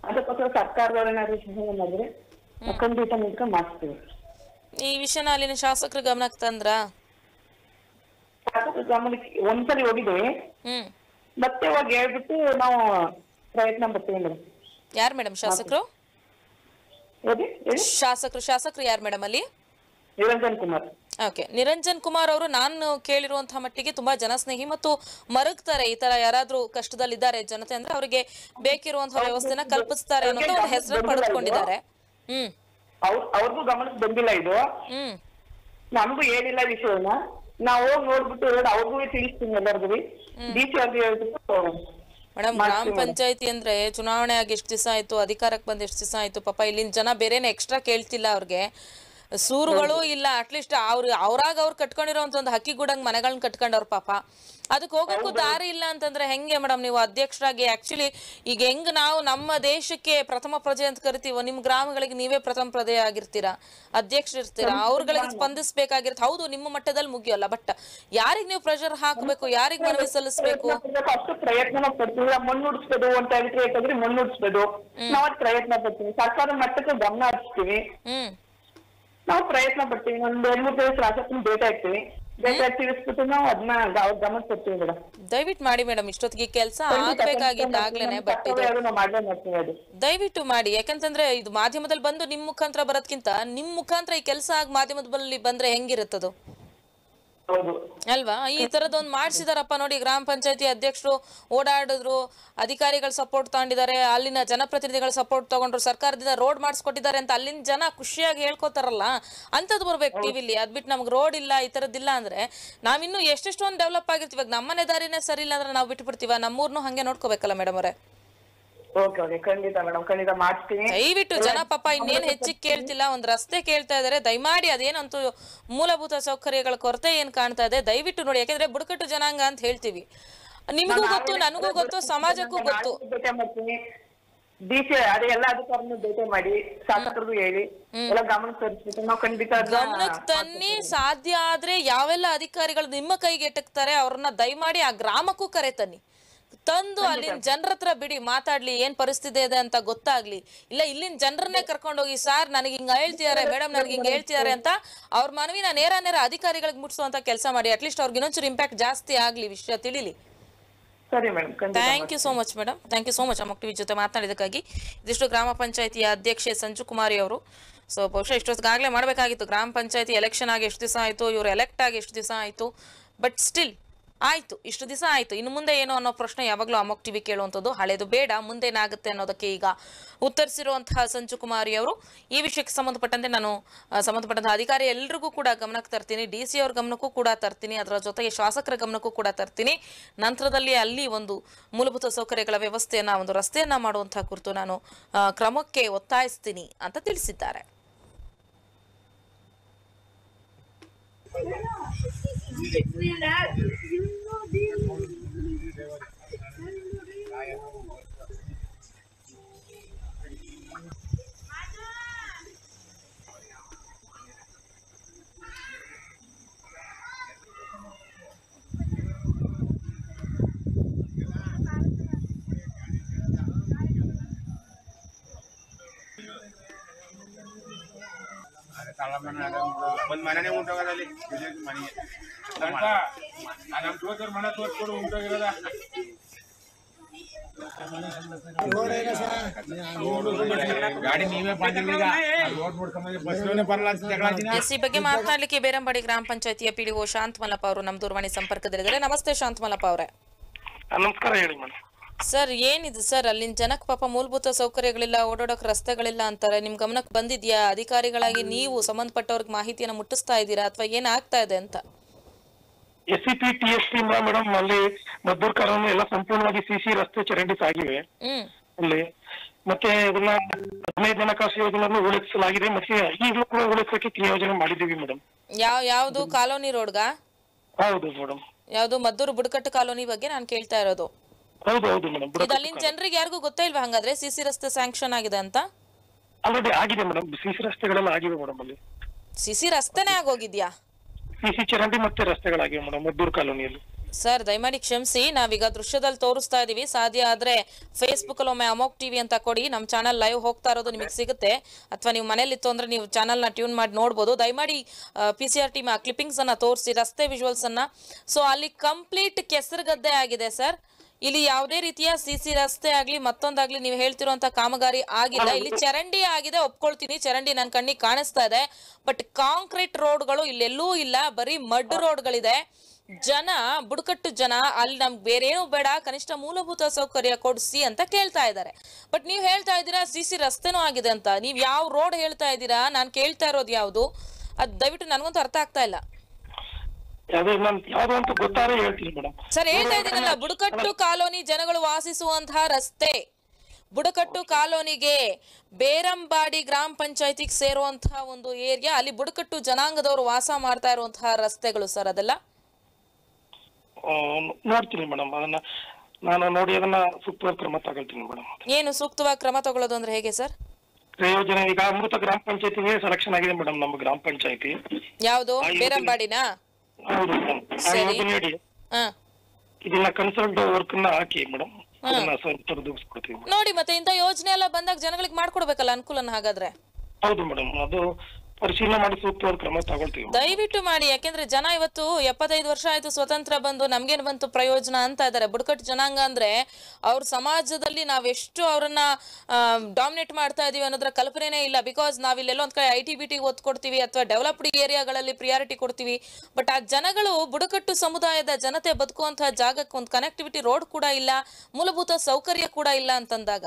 ಅದಕ್ಕೋಸ್ಕರ ಸರ್ಕಾರದವ್ರು ಏನಾದ್ರು ಸಹಾಯ ಮಾಡಿದ್ರೆ ಖಂಡಿತ ನಿಂತ್ಕೊಂಡು ಮಾಡಿಸ್ತೀವಿ ಈ ವಿಷಯನ ಅಲ್ಲಿನ ಶಾಸಕರ ಗಮನಕ್ಕೆ ತಂದ್ರಾ? ಶಾಸಕರ ಗಮನಕ್ಕೆ ಒಂದ್ಸರಿ ಹೋಗಿದ್ದೀವಿ ಹ್ಮ್. ಮತ್ತೆ ಹೋಗಿ ಹೇಳ್ಬಿಟ್ಟು ನಾವು ಪ್ರಯತ್ನ ಬರ್ತೀವಿ ಮೇಡಮ್ ಯಾರು ಮೇಡಮ್ ಶಾಸಕರು? ಶಾಸಕರು ಶಾಸಕರು ಯಾರು ಮೇಡಮ್ ಅಲ್ಲಿ? ನಿರಂಜನ್ ಕುಮಾರ್. ಓಕೆ ನಿರಂಜನ್ ಕುಮಾರ್ ಅವರು ನಾನು ಕೇಳಿರುವಂತಹ ಮಟ್ಟಿಗೆ ತುಂಬಾ ಜನಸ್ನೇಹಿ ಮತ್ತು ಮರಗ್ತಾರೆ. ಈ ತರ ಯಾರಾದ್ರೂ ಕಷ್ಟದಲ್ಲಿದ್ದಾರೆ ಜನತೆ ಅಂದ್ರೆ ಅವರಿಗೆ ಬೇಕಿರುವಂತಹ ವ್ಯವಸ್ಥೆನ ಕಲ್ಪಿಸ್ತಾರೆ ಅನ್ನೋದು ಒಂದು ಹೆಸರನ್ನು ಪಡೆದುಕೊಂಡಿದ್ದಾರೆ. ಹ್ಮ್. ಅವ್ರಿಗೂ ಗಮನಕ್ಕೆ ಬಂದಿಲ್ಲ ಇದು. ಹ್ಮ್. ನಮಗೂ ಹೇಳಿಲ್ಲ ವಿಷಯನ. ನಾವು ಹೋಗಿ ನೋಡ್ಬಿಟ್ಟು ಅವ್ರಿಗೂ ತಿಳಿಸ್ತೀನಿ ಎಲ್ಲರಿಗೂ ಡಿಸಿ ಅವ್ರಿಗೆ ಹೇಳ್ಬಿಟ್ಟು ಮೇಡಮ್ ಗ್ರಾಮ ಪಂಚಾಯತಿ ಅಂದ್ರೆ ಚುನಾವಣೆ ಆಗಿ ಎಷ್ಟು ದಿವಸ ಆಯ್ತು ಅಧಿಕಾರಕ್ಕೆ ಬಂದ್ ಎಷ್ಟು ದಿವಸ ಆಯ್ತು ಪಾಪ ಇಲ್ಲಿನ ಜನ ಬೇರೆನೆ ಎಕ್ಸ್ಟ್ರಾ ಕೇಳ್ತಿಲ್ಲ ಅವ್ರಿಗೆ. ಸೂರುಗಳು ಇಲ್ಲ ಅಟ್ಲೀಸ್ಟ್ ಅವ್ರ ಅವ್ರಾಗ ಅವ್ರು ಕಟ್ಕೊಂಡಿರೋಂತ ಒಂದು ಹಕ್ಕಿ ಗುಡಂಗ್ ಮನೆಗಳನ್ನ ಕಟ್ಕೊಂಡವ್ರ ಪಾಪ. ಅದಕ್ಕೆ ಹೋಗಕ್ಕೂ ದಾರಿ ಇಲ್ಲ ಅಂತಂದ್ರೆ ಹೆಂಗೆ ಮೇಡಮ್ ನೀವು ಅಧ್ಯಕ್ಷರಾಗಿ ಆಕ್ಚುಲಿ ಈಗ ಹೆಂಗ್ ನಾವು ನಮ್ಮ ದೇಶಕ್ಕೆ ಪ್ರಥಮ ಪ್ರಜೆ ಅಂತ ಕರಿತೀವೋ ನಿಮ್ ಗ್ರಾಮಗಳಿಗೆ ನೀವೇ ಪ್ರಥಮ ಪ್ರಜೆ ಆಗಿರ್ತೀರಾ ಅಧ್ಯಕ್ಷರು ಇರ್ತೀರಾ ಅವ್ರಗಳಿಗೆ ಸ್ಪಂದಿಸ್ಬೇಕಾಗಿರುತ್ತೆ. ಹೌದು ನಿಮ್ಮ ಮಟ್ಟದಲ್ಲಿ ಮುಗಿಯಲ್ಲ ಬಟ್ ಯಾರಿಗ್ ನೀವು ಪ್ರೆಷರ್ ಹಾಕಬೇಕು ಯಾರಿಗ್ ಮನವಿ ಸಲ್ಲಿಸ್ಬೇಕು? ಅಷ್ಟು ಪ್ರಯತ್ನ ಪಡ್ತೀವಿ. ಅಂತ ಹೇಳಿದ್ರೆ ಯಾಕಂದ್ರೆ ನಾವು ಪ್ರಯತ್ನ ಪಡ್ತೀವಿ. ಸರ್ಕಾರ ಮಟ್ಟಕ್ಕೆ ಗಮನ ಹರಿಸ್ತೀವಿ. ಹ್ಮ್. ನಾವು ಪ್ರಯತ್ನ ಪಡ್ತೀವಿ. ಒಂದ್ ಎರಡ್ ಮೂರ್ ದಿವಸ ಶಾಸಕನ ಭೇಟಿ ಆಗ್ತೀವಿ ಭೇಟಿ ಆಗಿ ತಿಳಿಸ್ಬಿಟ್ಟು ನಾವು ಅದನ್ನ ಅವ್ರ ಗಮನ ಕೊಡ್ತೀವಿ ಮೇಡಮ್ ದಯವಿಟ್ಟು ಮಾಡಿ ಮೇಡಮ್ ಇಷ್ಟೊತ್ತಿಗೆ ಕೆಲಸ ಆಗ್ಬೇಕಾಗಿದ್ದಾಗ್ಲೇನೆ ಬಟ್ ಇದು ನಾವು ಮಾಡಲೇ ಮಾಡ್ತೀವಿ ಅದು. ದಯವಿಟ್ಟು ಮಾಡಿ. ಯಾಕಂತಂದ್ರೆ ಇದು ಮಾಧ್ಯಮದಲ್ಲಿ ಬಂದು ನಿಮ್ ಮುಖಾಂತರ ಬರೋದ್ಕಿಂತ ನಿಮ್ ಮುಖಾಂತರ ಈ ಕೆಲಸ ಆಗಿ ಮಾಧ್ಯಮದಲ್ಲಿ ಬಂದ್ರೆ ಹೆಂಗಿರುತ್ತದು? ಹೌದು. ಅಲ್ವಾ? ಈ ತರದೊಂದು ಮಾಡ್ಸಿದಾರಪ್ಪ ನೋಡಿ ಗ್ರಾಮ ಪಂಚಾಯತಿ ಅಧ್ಯಕ್ಷರು ಓಡಾಡಿದ್ರು ಅಧಿಕಾರಿಗಳು ಸಪೋರ್ಟ್ ತಗೊಂಡಿದ್ದಾರೆ ಅಲ್ಲಿನ ಜನಪ್ರತಿನಿಧಿಗಳು ಸಪೋರ್ಟ್ ತಗೊಂಡ್ರು ಸರ್ಕಾರದಿಂದ ರೋಡ್ ಮಾಡಿಸ್ಕೊಟ್ಟಿದ್ದಾರೆ ಅಂತ ಅಲ್ಲಿನ ಜನ ಖುಷಿಯಾಗಿ ಹೇಳ್ಕೊತಾರಲ್ಲ ಅಂಥದ್ದು ಬರ್ಬೇಕು ಟಿವಿಲಿ ಅದ್ಬಿಟ್ಟು ನಮ್ಗೆ ರೋಡ್ ಇಲ್ಲ ಈ ಥರದ್ದಿಲ್ಲ ಅಂದ್ರೆ ನಾವಿನ್ನೂ ಎಷ್ಟೆಷ್ಟೊಂದು ಡೆವಲಪ್ ಆಗಿರ್ತೀವಿ. ನಮ್ಮನೆ ದಾರಿನೇ ಸರಿ ಇಲ್ಲ ಅಂದ್ರೆ ನಾವು ಬಿಟ್ಬಿಡ್ತೀವ? ನಮ್ಮೂರ್ನು ಹಂಗೆ ನೋಡ್ಕೋಬೇಕಲ್ಲ ಮೇಡಮ್ ಅವರೇ. ಓಕೆ ಓಕೆ ಖಂಡಿತ ಮೇಡಮ್ ಖಂಡಿತ ಮಾಡ್ತೀನಿ. ದಯವಿಟ್ಟು ಜನ ಪಾಪ ಇನ್ನೇನ್ ಹೆಚ್ಚಿಗೆ ಕೇಳ್ತಿಲ್ಲ ಒಂದ್ ರಸ್ತೆ ಕೇಳ್ತಾ ಇದಾರೆ ದಯಮಾಡಿ ಅದೇನಂತೂ ಮೂಲಭೂತ ಸೌಕರ್ಯಗಳ ಕೊರತೆ ಏನ್ ಕಾಣ್ತಾ ಇದೆ ದಯವಿಟ್ಟು ನೋಡಿ ಯಾಕಂದ್ರೆ ಬುಡಕಟ್ಟು ಜನಾಂಗ ಅಂತ ಹೇಳ್ತೀವಿ. ನಿಮಗೂ ಗೊತ್ತು ನನಗೂ ಗೊತ್ತು ಸಮಾಜಕ್ಕೂ ಗೊತ್ತು. ಭೇಟಿ ಮಾಡ್ತೀನಿ. ಡಿ ಸಿ ಅದೇ ಎಲ್ಲ ಅಧಿಕಾರಿನೂ ಭೇಟಿ ಮಾಡಿ ಶಾಸಕರಿಗೂ ಹೇಳಿ ಎಲ್ಲ ಗಮನ ತರಿಸ್ಬಿಟ್ಟು ನಾವು ಖಂಡಿತ ಅದನ್ನ ಗಮನಕ್ಕೆ ತನ್ನಿ ಸಾಧ್ಯ ಆದ್ರೆ ಯಾವೆಲ್ಲ ಅಧಿಕಾರಿಗಳು ನಿಮ್ಮ ಕೈಗೆ ಎಟಕ್ತಾರೆ ಅವ್ರನ್ನ ದಯಮಾಡಿ ಆ ಗ್ರಾಮಕ್ಕೂ ಕರೆ ತನ್ನಿ. ತಂದು ಅಲ್ಲಿನ ಜನರ ಹತ್ರ ಬಿಡಿ ಮಾತಾಡ್ಲಿ ಏನ್ ಪರಿಸ್ಥಿತಿ ಇದೆ ಅಂತ ಗೊತ್ತಾಗ್ಲಿ. ಇಲ್ಲ ಇಲ್ಲಿನ ಜನರನ್ನೇ ಕರ್ಕೊಂಡೋಗಿ ಸಾರ್ ನನಗೆ ಹಿಂಗ ಹೇಳ್ತಿದ್ದಾರೆ ಮೇಡಮ್ ನನಗೆ ಹಿಂಗ ಹೇಳ್ತಿದ್ದಾರೆ ಅಂತ ಅವ್ರ ಮನವಿನ ನೇರ ನೇರ ಅಧಿಕಾರಿಗಳಿಗೆ ಮುಟ್ಸುವಂತ ಕೆಲಸ ಮಾಡಿ ಅಟ್ಲೀಸ್ಟ್ ಅವ್ರಿಗೆ ಇನ್ನೊಂಚೂರು ಇಂಪ್ಯಾಕ್ಟ್ ಜಾಸ್ತಿ ಆಗ್ಲಿ ವಿಷಯ ತಿಳಿಲಿ. ಸರಿ madam thank you so much madam thank you so much ಅಮ್ಮಕ್ TV ಜೊತೆ ಮಾತನಾಡಿದಕ್ಕಾಗಿ ಇದಿಷ್ಟು ಗ್ರಾಮ ಪಂಚಾಯತಿಯ ಅಧ್ಯಕ್ಷೆ ಸಂಜು ಕುಮಾರಿ ಅವರು. ಸೊ ಬಹುಶಃ ಇಷ್ಟೊತ್ತಿಗಾಗಲೇ ಮಾಡಬೇಕಾಗಿತ್ತು. ಗ್ರಾಮ ಪಂಚಾಯತಿ ಎಲೆಕ್ಷನ್ ಆಗಿ ಎಷ್ಟು ದಿವಸ ಆಯಿತು ಇವರು ಎಲೆಕ್ಟ್ ಆಗಿ ಎಷ್ಟು ದಿವಸ ಆಯಿತು. ಬಟ್ ಸ್ಟಿಲ್ ಆಯ್ತು, ಇಷ್ಟು ದಿವಸ ಆಯ್ತು. ಇನ್ನು ಮುಂದೆ ಏನು ಅನ್ನೋ ಪ್ರಶ್ನೆ ಯಾವಾಗಲೂ ಅಮೋಕ್ ಟಿವಿ ಕೇಳುವಂಥದ್ದು. ಹಳೆಯದು ಬೇಡ ಮುಂದೇನಾಗುತ್ತೆ ಅನ್ನೋದಕ್ಕೆ ಈಗ ಉತ್ತರಿಸಿರುವಂತಹ ಸಂಜು ಕುಮಾರಿ ಅವರು. ಈ ವಿಷಯಕ್ಕೆ ಸಂಬಂಧಪಟ್ಟಂತೆ ನಾನು ಸಂಬಂಧಪಟ್ಟಂತಹ ಅಧಿಕಾರಿ ಎಲ್ರಿಗೂ ಕೂಡ ಗಮನಕ್ಕೆ ತರ್ತೀನಿ. ಡಿ ಸಿ ಅವ್ರ ಗಮನಕ್ಕೂ ಕೂಡ ತರ್ತೀನಿ. ಅದರ ಜೊತೆಗೆ ಶಾಸಕರ ಗಮನಕ್ಕೂ ಕೂಡ ತರ್ತೀನಿ. ನಂತರದಲ್ಲಿ ಅಲ್ಲಿ ಒಂದು ಮೂಲಭೂತ ಸೌಕರ್ಯಗಳ ವ್ಯವಸ್ಥೆಯನ್ನು, ಒಂದು ರಸ್ತೆಯನ್ನ ಮಾಡುವಂತಹ ಕುರಿತು ನಾನು ಕ್ರಮಕ್ಕೆ ಒತ್ತಾಯಿಸ್ತೀನಿ ಅಂತ ತಿಳಿಸಿದ್ದಾರೆ. ಒಂದ್ ಮನೆನೇ ಉಂಟೋಗೋದಲ್ಲಿ ಮನೆಗೆ ನಮ್ ಮನೆ ತೋರ್ಸ್ಕೊಡು ಉಂಟೋಗಿರೋದ? ಗಾಡಿ ನೀವೇ. ಎಸ್ ಈ ಬಗ್ಗೆ ಮಾತನಾಡಲಿಕ್ಕೆ ಬೇರಂಬಾಡಿ ಗ್ರಾಮ ಪಂಚಾಯತಿಯ ಪಿಡಿಒ ಶಾಂತಮಲ್ಲಪ್ಪ ಅವರು ನಮ್ಮ ದೂರವಾಣಿ ಸಂಪರ್ಕದಲ್ಲಿದ್ದಾರೆ. ನಮಸ್ತೆ ಶಾಂತಮಲ್ಲಪ್ಪ ಅವರೇ. ನಮಸ್ಕಾರ ಹೇಳಿ ಮೇಡಮ್. ಸರ್ ಏನಿದೆ ಸರ್? ಅಲ್ಲಿನ ಜನಕ್ಕೆ ಪಾಪ ಮೂಲಭೂತ ಸೌಕರ್ಯಗಳಿಲ್ಲ ಓಡಾಡೋಕೆ ರಸ್ತೆಗಳಿಲ್ಲ ಅಂತಾರೆ. ನಿಮ್ ಗಮನಕ್ಕೆ ಬಂದಿದ್ಯಾ? ಅಧಿಕಾರಿಗಳಾಗಿ ನೀವು ಸಂಬಂಧಪಟ್ಟವ್ರಿಗೆ ಮಾಹಿತಿಯನ್ನು ಮುಟ್ಟಿಸ್ತಾ ಇದ್ದೀರಾ ಅಥವಾ ಏನಾಗ್ತಾ ಇದೆ ಅಂತ? S C P T S C madam ಅಲ್ಲಿ ಮದ್ದೂರ್ ಕಾಲೋನಿ ಎಲ್ಲ ಸಂಪೂರ್ಣವಾಗಿ ಸಿ ಸಿ ರಸ್ತೆ ಚರಂಡಿಸ್ ಆಗಿವೆ ಹ್ಮ್. ಅಲ್ಲಿ ಮತ್ತೆ ಇದನ್ನ ಹದಿನೈದು ಹಣಕಾಸು ಯೋಜನೆಯನ್ನು ಉಳಿಸಲಾಗಿದೆ. ಮತ್ತೆ ಈಗಲೂ ಕೂಡ ಉಳಿಸಕ್ಕೆ ಯೋಜನೆ ಮಾಡಿದೀವಿ ಮೇಡಮ್. ಯಾವ ಯಾವ್ದು ಕಾಲೋನಿ ರೋಡ್ಗಾ? ಹೌದು ಮೇಡಮ್. ಯಾವ್ದು ಮದ್ದೂರು ಬುಡಕಟ್ಟು ಕಾಲೋನಿ ಬಗ್ಗೆ ನಾನು ಕೇಳ್ತಾ ಇರೋದು. ಹೌದು ಹೌದು ಮೇಡಮ್. ಅಲ್ಲಿನ ಜನರಿಗೆ ಯಾರಿಗೂ ಗೊತ್ತೇ ಇಲ್ವಾ ಹಂಗಾದ್ರೆ ಸಿ ಸಿ ರಸ್ತೆ ಸ್ಯಾಂಕ್ಷನ್ ಆಗಿದೆ ಅಂತ? ಆಲ್ರೆಡಿ ಆಗಿದೆ ಮೇಡಮ್. ಸಿ ಸಿ ರಸ್ತೆಗಳೆಲ್ಲ ಆಗಿವೆ ಮೇಡಮ್ ಅಲ್ಲಿ. ಸಿ ಸಿ ರಸ್ತೆನೇ ಆಗೋಗಿದ್ಯಾ? ಸಿ ಸಿ ಚರಂಡಿ ಮತ್ತೆ ರಸ್ತೆಗಳಾಗಿವೆ ಮೇಡಮ್ ಮದ್ದೂರ್ ಕಾಲೋನಿಯಲ್ಲಿ. ಸರ್ ದಯಮಾಡಿ ಕ್ಷಮಿಸಿ, ನಾವೀಗ ದೃಶ್ಯದಲ್ಲಿ ತೋರಿಸ್ತಾ ಇದೀವಿ. ಸಾಧ್ಯ ಆದ್ರೆ ಫೇಸ್ಬುಕ್ ಅಲ್ಲಿ ಒಮ್ಮೆ ಅಮೋಕ್ ಟಿವಿ ಅಂತ ಕೊಡಿ. ನಮ್ಮ ಚಾನಲ್ ಲೈವ್ ಹೋಗ್ತಾ ಇರೋದು ನಿಮಗೆ ಸಿಗುತ್ತೆ. ಅಥವಾ ನೀವು ಮನೇಲಿ ಇತ್ತು ಅಂದ್ರೆ ನೀವು ಚಾನಲ್ನ ಟ್ಯೂನ್ ಮಾಡಿ ನೋಡ್ಬೋದು. ದಯಮಾಡಿ P C R T clippings ಅನ್ನ ತೋರಿಸಿ, ರಸ್ತೆ ವಿಜುವಲ್ಸ್ ಅನ್ನ. ಸೊ ಅಲ್ಲಿ ಕಂಪ್ಲೀಟ್ ಕೆಸರುಗದ್ದೆ ಆಗಿದೆ ಸರ್ ಇಲ್ಲಿ ಯಾವುದೇ ರೀತಿಯ ಸಿಸಿ ಸಿ ರಸ್ತೆ ಆಗ್ಲಿ ಮತ್ತೊಂದಾಗ್ಲಿ ನೀವು ಹೇಳ್ತಿರುವಂತ ಕಾಮಗಾರಿ ಆಗಿಲ್ಲ. ಇಲ್ಲಿ ಚರಂಡಿ ಆಗಿದೆ ಒಪ್ಕೊಳ್ತೀನಿ. ಚರಂಡಿ ನನ್ನ ಕಣ್ಣಿಗೆ ಕಾಣಿಸ್ತಾ ಇದೆ. ಬಟ್ ಕಾಂಕ್ರೀಟ್ ರೋಡ್ಗಳು ಇಲ್ಲೆಲ್ಲೂ ಇಲ್ಲ. ಬರೀ ಮಡ್ ರೋಡ್ಗಳಿದೆ ಜನ ಬುಡಕಟ್ಟು ಜನ ಅಲ್ಲಿ ನಮ್ಗೆ ಬೇರೇನೂ ಬೇಡ. ಕನಿಷ್ಠ ಮೂಲಭೂತ ಸೌಕರ್ಯ ಕೊಡಿಸಿ ಅಂತ ಕೇಳ್ತಾ ಇದ್ದಾರೆ. ಬಟ್ ನೀವು ಹೇಳ್ತಾ ಇದ್ದೀರಾ ಸಿ ಸಿ ರಸ್ತೆನೂ ಆಗಿದೆ ಅಂತ. ನೀವು ಯಾವ ರೋಡ್ ಹೇಳ್ತಾ ಇದ್ದೀರಾ? ನಾನು ಕೇಳ್ತಾ ಇರೋದು ಯಾವುದು? ಅದು ದಯವಿಟ್ಟು ನನಗಂತೂ ಅರ್ಥ ಆಗ್ತಾ ಇಲ್ಲ. ಯಾವ್ದು ನನ್ ಯಾವ್ದು ಅಂತ ಗೊತ್ತಾದ್ರೆ ಹೇಳ್ತೀನಿ ಮೇಡಮ್. ಸರ್ ಹೇಳ್ತಾ ಇದ್ದೀನಲ್ಲ ಬುಡಕಟ್ಟು ಕಾಲೋನಿ ಜನಗಳು ವಾಸಿಸುವಂತಹ ರಸ್ತೆ. ಬುಡಕಟ್ಟು ಕಾಲೋನಿಗೆ ಬೇರಂಬಾಡಿ ಗ್ರಾಮ ಪಂಚಾಯತಿಗೆ ಸೇರುವಂತಹ ಒಂದು ಏರಿಯಾ ಅಲ್ಲಿ ಬುಡಕಟ್ಟು ಜನಾಂಗದವರು ವಾಸ ಮಾಡ್ತಾ ಇರುವಂತಹ ರಸ್ತೆಗಳು ಸರ್ ಅದೆಲ್ಲ? ನೋಡ್ತೀನಿ ಮೇಡಮ್ ಅದನ್ನ ನಾನು ನೋಡಿ ಅದನ್ನ ಸೂಕ್ತವಾದ ಕ್ರಮ ತಗೊಳ್ತೀನಿ ಮೇಡಮ್. ಏನು ಸೂಕ್ತವಾಗಿ ಕ್ರಮ ತಗೊಳ್ಳೋದು ಅಂದ್ರೆ ಹೇಗೆ ಸರ್? ಪ್ರಯೋಜನ ಈಗ ಅಮೃತ ಗ್ರಾಮ ಪಂಚಾಯತಿಗೆ ಸೆಲೆಕ್ಷನ್ ಆಗಿದೆ ಮೇಡಮ್ ನಮ್ಮ ಗ್ರಾಮ ಪಂಚಾಯತಿ. ಯಾವುದು? ಬೇರಂಬಾಡಿನಾ? ಸರಿ. ಹಾ. ಇದನ್ನ ಕನ್ಸಲ್ಟ್ ವರ್ಕ್ನ ಹಾಕಿ ಮೇಡಮ್ ಅದನ್ನ ಮೇಡಮ್ ನೋಡಿ ಮತ್ತೆ ಇಂತ ಯೋಜನೆ ಎಲ್ಲ ಬಂದಾಗ ಜನಗಳಿಗೆ ಮಾಡ್ಕೊಡ್ಬೇಕಲ್ಲ ಅನುಕೂಲನ ಹಾಗಾದ್ರೆ? ಹೌದು ಮೇಡಮ್ ಅದು ಪರಿಶೀಲನೆ ಮಾಡಿ ಸೂಕ್ತವಾದ ಕ್ರಮ ತಗೊಳ್ತೀವಿ. ದಯವಿಟ್ಟು ಮಾಡಿ, ಯಾಕೆಂದ್ರೆ ಜನ ಇವತ್ತು ಎಪ್ಪತ್ತೈದು ವರ್ಷ ಆಯ್ತು ಸ್ವತಂತ್ರ ಬಂದು ನಮ್ಗೇನ್ ಬಂತು ಪ್ರಯೋಜನ ಅಂತ ಇದ್ದಾರೆ. ಬುಡಕಟ್ಟು ಜನಾಂಗ ಅಂದ್ರೆ ಅವ್ರ ಸಮಾಜದಲ್ಲಿ ನಾವೆಷ್ಟು ಅವ್ರನ್ನ ಡಾಮಿನೇಟ್ ಮಾಡ್ತಾ ಇದೀವಿ ಅನ್ನೋದ್ರ ಕಲ್ಪನೆನೇ ಇಲ್ಲ. ಬಿಕಾಸ್ ನಾವಿಲ್ಲೆಲ್ಲೋ ಒಂದ್ ಕಡೆ ಐ ಟಿ ಬಿ ಟಿ ಒತ್ತು ಕೊಡ್ತೀವಿ ಅಥವಾ ಡೆವಲಪ್ಡ್ ಏರಿಯಾಗಳಲ್ಲಿ ಪ್ರಿಯಾರಿಟಿ ಕೊಡ್ತೀವಿ. ಬಟ್ ಆ ಜನಗಳು ಬುಡಕಟ್ಟು ಸಮುದಾಯದ ಜನತೆ ಬದುಕುವಂತಹ ಜಾಗಕ್ಕೆ ಒಂದು ಕನೆಕ್ಟಿವಿಟಿ ರೋಡ್ ಕೂಡ ಇಲ್ಲ, ಮೂಲಭೂತ ಸೌಕರ್ಯ ಕೂಡ ಇಲ್ಲ ಅಂತಂದಾಗ.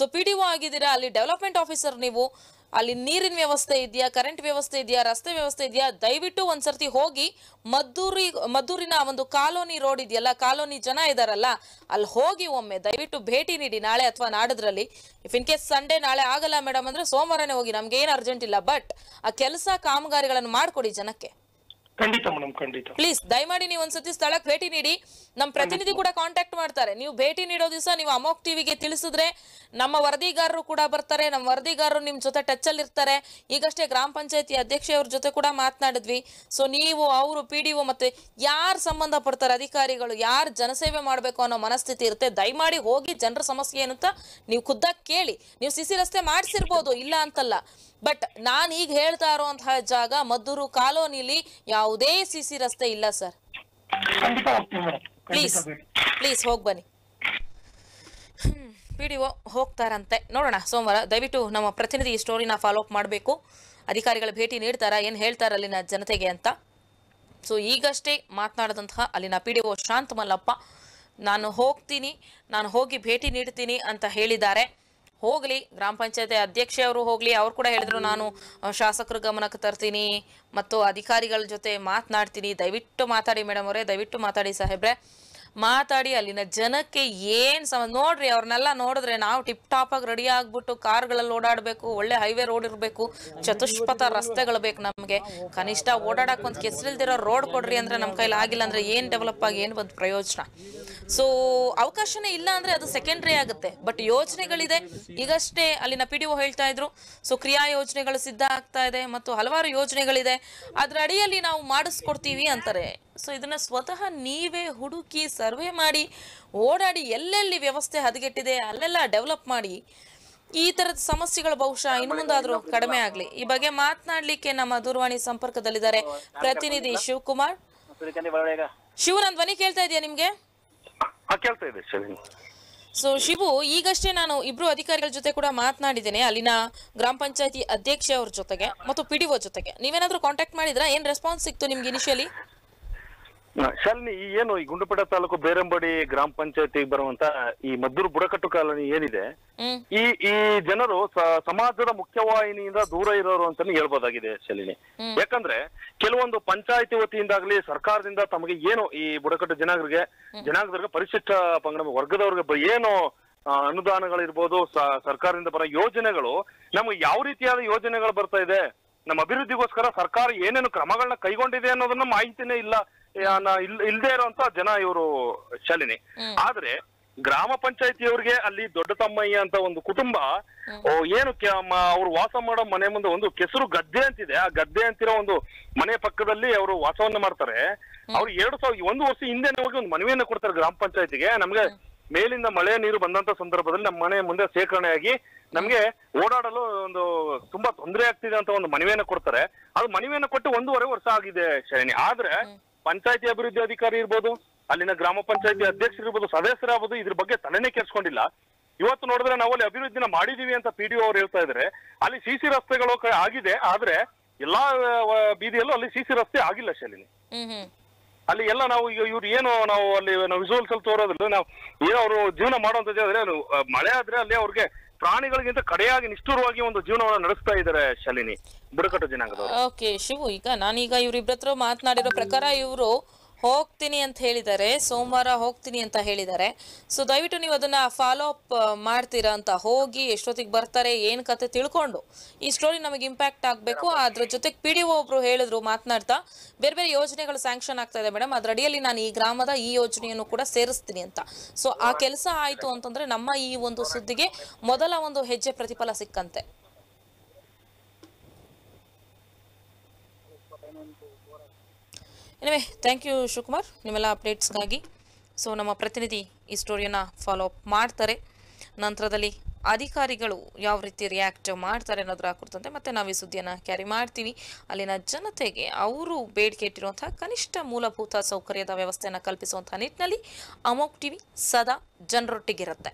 ಸೊ ಪಿ ಡಿ ಆಗಿದ್ದೀರಾ, ಅಲ್ಲಿ ಡೆವಲಪ್ಮೆಂಟ್ ಆಫೀಸರ್ ನೀವು ಅಲ್ಲಿ ನೀರಿನ ವ್ಯವಸ್ಥೆ ಇದೆಯಾ ಕರೆಂಟ್ ವ್ಯವಸ್ಥೆ ಇದೆಯಾ, ರಸ್ತೆ ವ್ಯವಸ್ಥೆ ಇದೆಯಾ? ದಯವಿಟ್ಟು ಒಂದ್ಸರ್ತಿ ಹೋಗಿ ಮದ್ದೂರಿ, ಮದ್ದೂರಿನ ಒಂದು ಕಾಲೋನಿ ರೋಡ್ ಇದೆಯಲ್ಲ, ಕಾಲೋನಿ ಜನ ಇದಾರಲ್ಲ, ಅಲ್ಲಿ ಹೋಗಿ ಒಮ್ಮೆ ದಯವಿಟ್ಟು ಭೇಟಿ ನೀಡಿ ನಾಳೆ ಅಥವಾ ನಾಡದ್ರಲ್ಲಿ. ಇಫ್ ಇನ್ ಕೇಸ್ ಸಂಡೇ ನಾಳೆ ಆಗಲ್ಲ ಮೇಡಮ್ ಅಂದ್ರೆ ಸೋಮವಾರನೇ ಹೋಗಿ, ನಮ್ಗೆ ಏನು ಅರ್ಜೆಂಟ್ ಇಲ್ಲ ಬಟ್ ಆ ಕೆಲಸ ಕಾಮಗಾರಿಗಳನ್ನು ಮಾಡ್ಕೊಡಿ ಜನಕ್ಕೆ. ಖಂಡಿತ ಮೇಡಮ್ ಖಂಡಿತ. ಪ್ಲೀಸ್ ದಯಮಾಡಿ ನೀವು ಒಂದ್ಸತಿ ಸ್ಥಳಕ್ಕೆ ಭೇಟಿ ನೀಡಿ. ನಮ್ಮ ಪ್ರತಿನಿಧಿ ಕೂಡ ಕಾಂಟ್ಯಾಕ್ಟ್ ಮಾಡ್ತಾರೆ. ನೀವು ಭೇಟಿ ನೀಡೋ ದಿವಸ ನೀವು ಅಮೋಕ್ ಟಿವಿಗೆ ತಿಳಿಸಿದ್ರೆ ನಮ್ಮ ವರದಿಗಾರರು ಕೂಡ ಬರ್ತಾರೆ. ನಮ್ಮ ವರದಿಗಾರರು ನಿಮ್ಮ ಜೊತೆ ಟಚ್ ಅಲ್ಲಿ ಇರ್ತಾರೆ. ಈಗಷ್ಟೇ ಗ್ರಾಮ ಪಂಚಾಯತಿ ಅಧ್ಯಕ್ಷೆಯವ್ರ ಜೊತೆ ಕೂಡ ಮಾತನಾಡಿದ್ವಿ. ಸೊ ನೀವು ಅವರು ಪಿ ಡಿ ಒ ಮತ್ತೆ ಯಾರು ಸಂಬಂಧ ಪಡ್ತಾರೆ ಅಧಿಕಾರಿಗಳು ಯಾರು ಜನಸೇವೆ ಮಾಡಬೇಕು ಅನ್ನೋ ಮನಸ್ಥಿತಿ ಇರುತ್ತೆ. ದಯಮಾಡಿ ಹೋಗಿ ಜನರ ಸಮಸ್ಯೆ ಏನಂತ ನೀವು ಖುದ್ದಾಗಿ ಕೇಳಿ. ನೀವು ಸಿಸಿ ರಸ್ತೆ ಮಾಡಿಸಿರ್ಬೋದು ಇಲ್ಲ ಅಂತಲ್ಲ. ಬಟ್ ನಾನು ಈಗ ಹೇಳ್ತಾ ಇರುವಂತಹ ಜಾಗ ಮದ್ದೂರು ಕಾಲೋನಿಲಿ ಯಾವುದೇ ಸಿಸಿ ರಸ್ತೆ ಇಲ್ಲ ಸರ್. ಪ್ಲೀಸ್. ಪ್ಲೀಸ್ ಹೋಗಿ ಬನ್ನಿ. ಪಿ ಡಿ ಒ ಹೋಗ್ತಾರಂತೆ. ನೋಡೋಣ ಸೋಮವಾರ. ದಯವಿಟ್ಟು ನಮ್ಮ ಪ್ರತಿನಿಧಿ ಈ ಸ್ಟೋರಿನ ಫಾಲೋ ಅಪ್ ಮಾಡಬೇಕು. ಅಧಿಕಾರಿಗಳ ಭೇಟಿ ನೀಡ್ತಾರಾ ಏನು ಹೇಳ್ತಾರ ಅಲ್ಲಿನ ಜನತೆಗೆ ಅಂತ. ಸೊ ಈಗಷ್ಟೇ ಮಾತನಾಡಿದಂತಹ ಅಲ್ಲಿನ P D O Shantha Mallappa ನಾನು ಹೋಗ್ತೀನಿ ನಾನು ಹೋಗಿ ಭೇಟಿ ನೀಡ್ತೀನಿ ಅಂತ ಹೇಳಿದ್ದಾರೆ. ಹೋಗಲಿ, ಗ್ರಾಮ ಪಂಚಾಯತಿ ಅಧ್ಯಕ್ಷೆಯವರು ಹೋಗಲಿ, ಅವ್ರು ಕೂಡ ಹೇಳಿದ್ರು, ನಾನು ಶಾಸಕರ ಗಮನಕ್ಕೆ ತರ್ತೀನಿ ಮತ್ತು ಅಧಿಕಾರಿಗಳ ಜೊತೆ ಮಾತನಾಡ್ತೀನಿ. ದಯವಿಟ್ಟು ಮಾತಾಡಿ ಮೇಡಮ್ ಅವರೇ, ದಯವಿಟ್ಟು ಮಾತಾಡಿ ಸಾಹೇಬ್ರೆ. ಮಾತಾಡಿ ಅಲ್ಲಿನ ಜನಕ್ಕೆ ಏನ್ ಸಮ ನೋಡ್ರಿ ಅವ್ರನ್ನೆಲ್ಲ ನೋಡಿದ್ರೆ ನಾವು ಟಿಪ್ ಟಾಪ್ ಆಗಿ ರೆಡಿ ಆಗ್ಬಿಟ್ಟು ಕಾರ್ಗಳಲ್ಲಿ ಓಡಾಡಬೇಕು, ಒಳ್ಳೆ ಹೈವೇ ರೋಡ್ ಇರಬೇಕು, ಚತುಷ್ಪಥ ರಸ್ತೆಗಳು ಬೇಕು ನಮಗೆ. ಕನಿಷ್ಠ ಓಡಾಡಕ್ ಒಂದ್ ಕೆಸರಿಲ್ದಿರೋ ರೋಡ್ ಕೊಡ್ರಿ ಅಂದ್ರೆ ನಮ್ಮ ಕೈಲಿ ಆಗಿಲ್ಲ ಅಂದ್ರೆ ಏನ್ ಡೆವಲಪ್ ಆಗಿ, ಏನ್ ಒಂದ್ ಪ್ರಯೋಜನ? ಸೊ ಅವಕಾಶನೇ ಇಲ್ಲ ಅಂದ್ರೆ ಅದು ಸೆಕೆಂಡ್ರಿ ಆಗುತ್ತೆ. ಬಟ್ ಯೋಜನೆಗಳಿದೆ. ಈಗಷ್ಟೇ ಅಲ್ಲಿನ ಪಿ ಡಿ ಒ ಹೇಳ್ತಾ ಇದ್ರು. ಸೊ ಕ್ರಿಯಾ ಯೋಜನೆಗಳು ಸಿದ್ಧ ಆಗ್ತಾ ಇದೆ ಮತ್ತು ಹಲವಾರು ಯೋಜನೆಗಳಿದೆ. ಅದ್ರ ಅಡಿಯಲ್ಲಿ ನಾವು ಮಾಡಿಸ್ಕೊಡ್ತೀವಿ ಅಂತಾರೆ. ಸೊ ಇದನ್ನ ಸ್ವತಃ ನೀವೇ ಹುಡುಕಿ ಸರ್ವೆ ಮಾಡಿ ಓಡಾಡಿ ಎಲ್ಲೆಲ್ಲಿ ವ್ಯವಸ್ಥೆ ಹದಗೆಟ್ಟಿದೆ ಅಲ್ಲೆಲ್ಲ ಡೆವಲಪ್ ಮಾಡಿ ಈ ತರದ ಸಮಸ್ಯೆಗಳು ಬಹುಶಃ ಇನ್ನು ಮುಂದಾದ್ರೂ ಕಡಿಮೆ ಆಗ್ಲಿ. ಈ ಬಗ್ಗೆ ಮಾತನಾಡಲಿಕ್ಕೆ ನಮ್ಮ ದೂರವಾಣಿ ಸಂಪರ್ಕದಲ್ಲಿದ್ದಾರೆ ಪ್ರತಿನಿಧಿ ಶಿವಕುಮಾರ್. ಶಿವನ ಧ್ವನಿ ಕೇಳ್ತಾ ಇದೆಯಾ ನಿಮ್ಗೆ? ಸೊ ಶಿವು. ಈಗಷ್ಟೇ ನಾನು ಇಬ್ರು ಅಧಿಕಾರಿಗಳ ಜೊತೆ ಕೂಡ ಮಾತನಾಡಿದ್ದೇನೆ. ಅಲ್ಲಿನ ಗ್ರಾಮ ಪಂಚಾಯತಿ ಅಧ್ಯಕ್ಷೆ ಅವ್ರ ಜೊತೆಗೆ ಮತ್ತು ಪಿಡಿಒ ಜೊತೆಗೆ. ನೀವೇನಾದ್ರೂ ಕಾಂಟ್ಯಾಕ್ಟ್ ಮಾಡಿದ್ರಾ? ಏನ್ ರೆಸ್ಪಾನ್ಸ್ ಸಿಕ್ತು ನಿಮ್ಗೆ ಇನಿಷಿಯಲಿ ಶಾಲಿನಿ ಈ ಏನು ಈ ಗುಂಡ್ಲುಪೇಟೆ ತಾಲೂಕು ಬೇರಂಬಡಿ ಗ್ರಾಮ ಪಂಚಾಯತಿಗೆ ಬರುವಂತ ಈ ಮದ್ದೂರು ಬುಡಕಟ್ಟು ಕಾಲನಿ ಏನಿದೆ ಈ ಈ ಜನರು ಸಮಾಜದ ಮುಖ್ಯವಾಹಿನಿಯಿಂದ ದೂರ ಇರೋರು ಅಂತಾನೆ ಹೇಳ್ಬೋದಾಗಿದೆ ಶಾಲಿನಿ. ಯಾಕಂದ್ರೆ ಕೆಲವೊಂದು ಪಂಚಾಯತಿ ವತಿಯಿಂದಾಗ್ಲಿ ಸರ್ಕಾರದಿಂದ ತಮಗೆ ಏನು ಈ ಬುಡಕಟ್ಟು ಜನಾಂಗರಿಗೆ ಜನಾಂಗದವ್ರಿಗೆ ಪರಿಶಿಷ್ಟ ಪಂಗಡ ವರ್ಗದವ್ರಿಗೆ ಏನು ಅನುದಾನಗಳಿರ್ಬೋದು ಸರ್ಕಾರದಿಂದ ಬರೋ ಯೋಜನೆಗಳು ನಮ್ಗೆ ಯಾವ ರೀತಿಯಾದ ಯೋಜನೆಗಳು ಬರ್ತಾ ಇದೆ ನಮ್ಮ ಅಭಿವೃದ್ಧಿಗೋಸ್ಕರ ಸರ್ಕಾರ ಏನೇನು ಕ್ರಮಗಳನ್ನ ಕೈಗೊಂಡಿದೆ ಅನ್ನೋದನ್ನ ಮಾಹಿತಿನೇ ಇಲ್ಲ. ಇಲ್ದೇ ಇರುವಂತ ಜನ ಇವರು ಶಾಲಿನಿ. ಆದ್ರೆ ಗ್ರಾಮ ಪಂಚಾಯತಿಯವ್ರಿಗೆ ಅಲ್ಲಿ ದೊಡ್ಡ ತಮ್ಮಯ್ಯ ಅಂತ ಒಂದು ಕುಟುಂಬ ಏನು ಅವ್ರು ವಾಸ ಮಾಡೋ ಮನೆ ಮುಂದೆ ಒಂದು ಕೆಸರು ಗದ್ದೆ ಅಂತಿದೆ. ಆ ಗದ್ದೆ ಅಂತಿರೋ ಒಂದು ಮನೆ ಪಕ್ಕದಲ್ಲಿ ಅವರು ವಾಸವನ್ನ ಮಾಡ್ತಾರೆ. ಅವ್ರು ಎರಡು ಸಾವಿರ ಒಂದು ವರ್ಷ ಹಿಂದೆ ಹೋಗಿ ಒಂದು ಮನವಿಯನ್ನ ಕೊಡ್ತಾರೆ ಗ್ರಾಮ ಪಂಚಾಯತಿಗೆ. ನಮ್ಗೆ ಮೇಲಿಂದ ಮಳೆ ನೀರು ಬಂದಂತ ಸಂದರ್ಭದಲ್ಲಿ ನಮ್ಮ ಮನೆ ಮುಂದೆ ಸೇರ್ಕರಣೆಯಾಗಿ ನಮ್ಗೆ ಓಡಾಡಲು ಒಂದು ತುಂಬಾ ತೊಂದರೆ ಆಗ್ತಿದೆ ಅಂತ ಒಂದು ಮನವಿಯನ್ನ ಕೊಡ್ತಾರೆ. ಅದು ಮನವಿಯನ್ನ ಕೊಟ್ಟು ಒಂದೂವರೆ ವರ್ಷ ಆಗಿದೆ ಶರಣಿ ಆದ್ರೆ ಪಂಚಾಯತಿ ಅಭಿವೃದ್ಧಿ ಅಧಿಕಾರಿ ಇರ್ಬೋದು ಅಲ್ಲಿನ ಗ್ರಾಮ ಪಂಚಾಯತಿ ಅಧ್ಯಕ್ಷರು ಇರ್ಬೋದು ಸದಸ್ಯರಾಗ್ಬೋದು ಇದ್ರ ಬಗ್ಗೆ ತಲೆನೇ ಕೆರ್ಸ್ಕೊಂಡಿಲ್ಲ ಇವತ್ತು ನೋಡಿದ್ರೆ ನಾವು ಅಲ್ಲಿ ಅಭಿವೃದ್ಧಿನ ಮಾಡಿದೀವಿ ಅಂತ ಪಿ ಡಿ ಅವ್ರು ಹೇಳ್ತಾ ಇದ್ರೆ. ಅಲ್ಲಿ ಸಿ ಸಿ ರಸ್ತೆಗಳು ಆಗಿದೆ ಆದ್ರೆ ಎಲ್ಲಾ ಬೀದಿಯಲ್ಲೂ ಅಲ್ಲಿ ಸಿ ಸಿ ರಸ್ತೆ ಆಗಿಲ್ಲ ಶಾಲಿನಿ ಅಲ್ಲಿ ಎಲ್ಲ ನಾವು ಈಗ ಇವ್ರು ಏನು ನಾವು ಅಲ್ಲಿ ನಾವು ವಿಜುವಲ್ಸ್ ಅಲ್ಲಿ ತೋರೋದಿಲ್ಲ ನಾವು ಏನೋ ಅವರು ಜೀವನ ಮಾಡುವಂತ ಹೇಳಿದ್ರೆ ಅದು, ಆ, ಮಳೆ ಆದ್ರೆ ಅಲ್ಲಿ ಅವ್ರಿಗೆ ಪ್ರಾಣಿಗಳಿಗಿಂತ ಕಡೆಯಾಗಿ ನಿಷ್ಠುರವಾಗಿ ಒಂದು ಜೀವನವನ್ನು ನಡೆಸ್ತಾ ಇದ್ದಾರೆ ಶಾಲಿನಿ, ಬುಡಕಟ್ಟು ಜನಾಂಗದವರು. ಓಕೆ ಶಿವು, ಈಗ ನಾನೀಗ ಇವ್ರಿಬ್ರ ಹತ್ರ ಮಾತನಾಡಿರೋ ಪ್ರಕಾರ ಇವರು ಹೋಗ್ತೀನಿ ಅಂತ ಹೇಳಿದ್ದಾರೆ, ಸೋಮವಾರ ಹೋಗ್ತೀನಿ ಅಂತ ಹೇಳಿದ್ದಾರೆ. ಸೊ ದಯವಿಟ್ಟು ನೀವು ಅದನ್ನ ಫಾಲೋ ಅಪ್ ಮಾಡ್ತೀರಾ ಅಂತ ಹೋಗಿ ಎಷ್ಟೊತ್ತಿಗೆ ಬರ್ತಾರೆ, ಏನ್ ಕತೆ ತಿಳ್ಕೊಂಡು ಈ ಸ್ಟೋರಿ ನಮಗೆ ಇಂಪ್ಯಾಕ್ಟ್ ಆಗಬೇಕು. ಅದ್ರ ಜೊತೆಗೆ ಪಿ ಡಿ ಒಬ್ರು ಹೇಳಿದ್ರು, ಮಾತನಾಡ್ತಾ, ಬೇರೆ ಬೇರೆ ಯೋಜನೆಗಳು ಸ್ಯಾಂಕ್ಷನ್ ಆಗ್ತಾ ಇದೆ ಮೇಡಮ್ ಅದ್ರ ಅಡಿಯಲ್ಲಿ ನಾನು ಈ ಗ್ರಾಮದ ಈ ಯೋಜನೆಯನ್ನು ಕೂಡ ಸೇರಿಸ್ತೀನಿ ಅಂತ. ಸೊ ಆ ಕೆಲಸ ಆಯ್ತು ಅಂತಂದ್ರೆ ನಮ್ಮ ಈ ಒಂದು ಸುದ್ದಿಗೆ ಮೊದಲ ಒಂದು ಹೆಜ್ಜೆ ಪ್ರತಿಫಲ ಸಿಕ್ಕಂತೆ. ಎನಿವೆ ಥ್ಯಾಂಕ್ ಯು ಶಿವಕುಮಾರ್ ನಿಮ್ಮೆಲ್ಲ ಅಪ್ಡೇಟ್ಸ್ಗಾಗಿ ಸೊ ನಮ್ಮ ಪ್ರತಿನಿಧಿ ಈ ಸ್ಟೋರಿಯನ್ನು ಫಾಲೋ ಅಪ್ ಮಾಡ್ತಾರೆ. ನಂತರದಲ್ಲಿ ಅಧಿಕಾರಿಗಳು ಯಾವ ರೀತಿ ರಿಯಾಕ್ಟ್ ಮಾಡ್ತಾರೆ ಅನ್ನೋದ್ರ ಕುರಿತಂತೆ ಮತ್ತೆ ನಾವು ಈ ಸುದ್ದಿಯನ್ನು ಕ್ಯಾರಿ ಮಾಡ್ತೀವಿ. ಅಲ್ಲಿನ ಜನತೆಗೆ ಅವರು ಬೇಡಿಕೆ ಇಟ್ಟಿರುವಂತಹ ಕನಿಷ್ಠ ಮೂಲಭೂತ ಸೌಕರ್ಯದ ವ್ಯವಸ್ಥೆಯನ್ನು ಕಲ್ಪಿಸುವಂತಹ ನಿಟ್ಟಿನಲ್ಲಿ ಅಮೋಕ್ ಟಿವಿ ಸದಾ ಜನರೊಟ್ಟಿಗಿರುತ್ತೆ.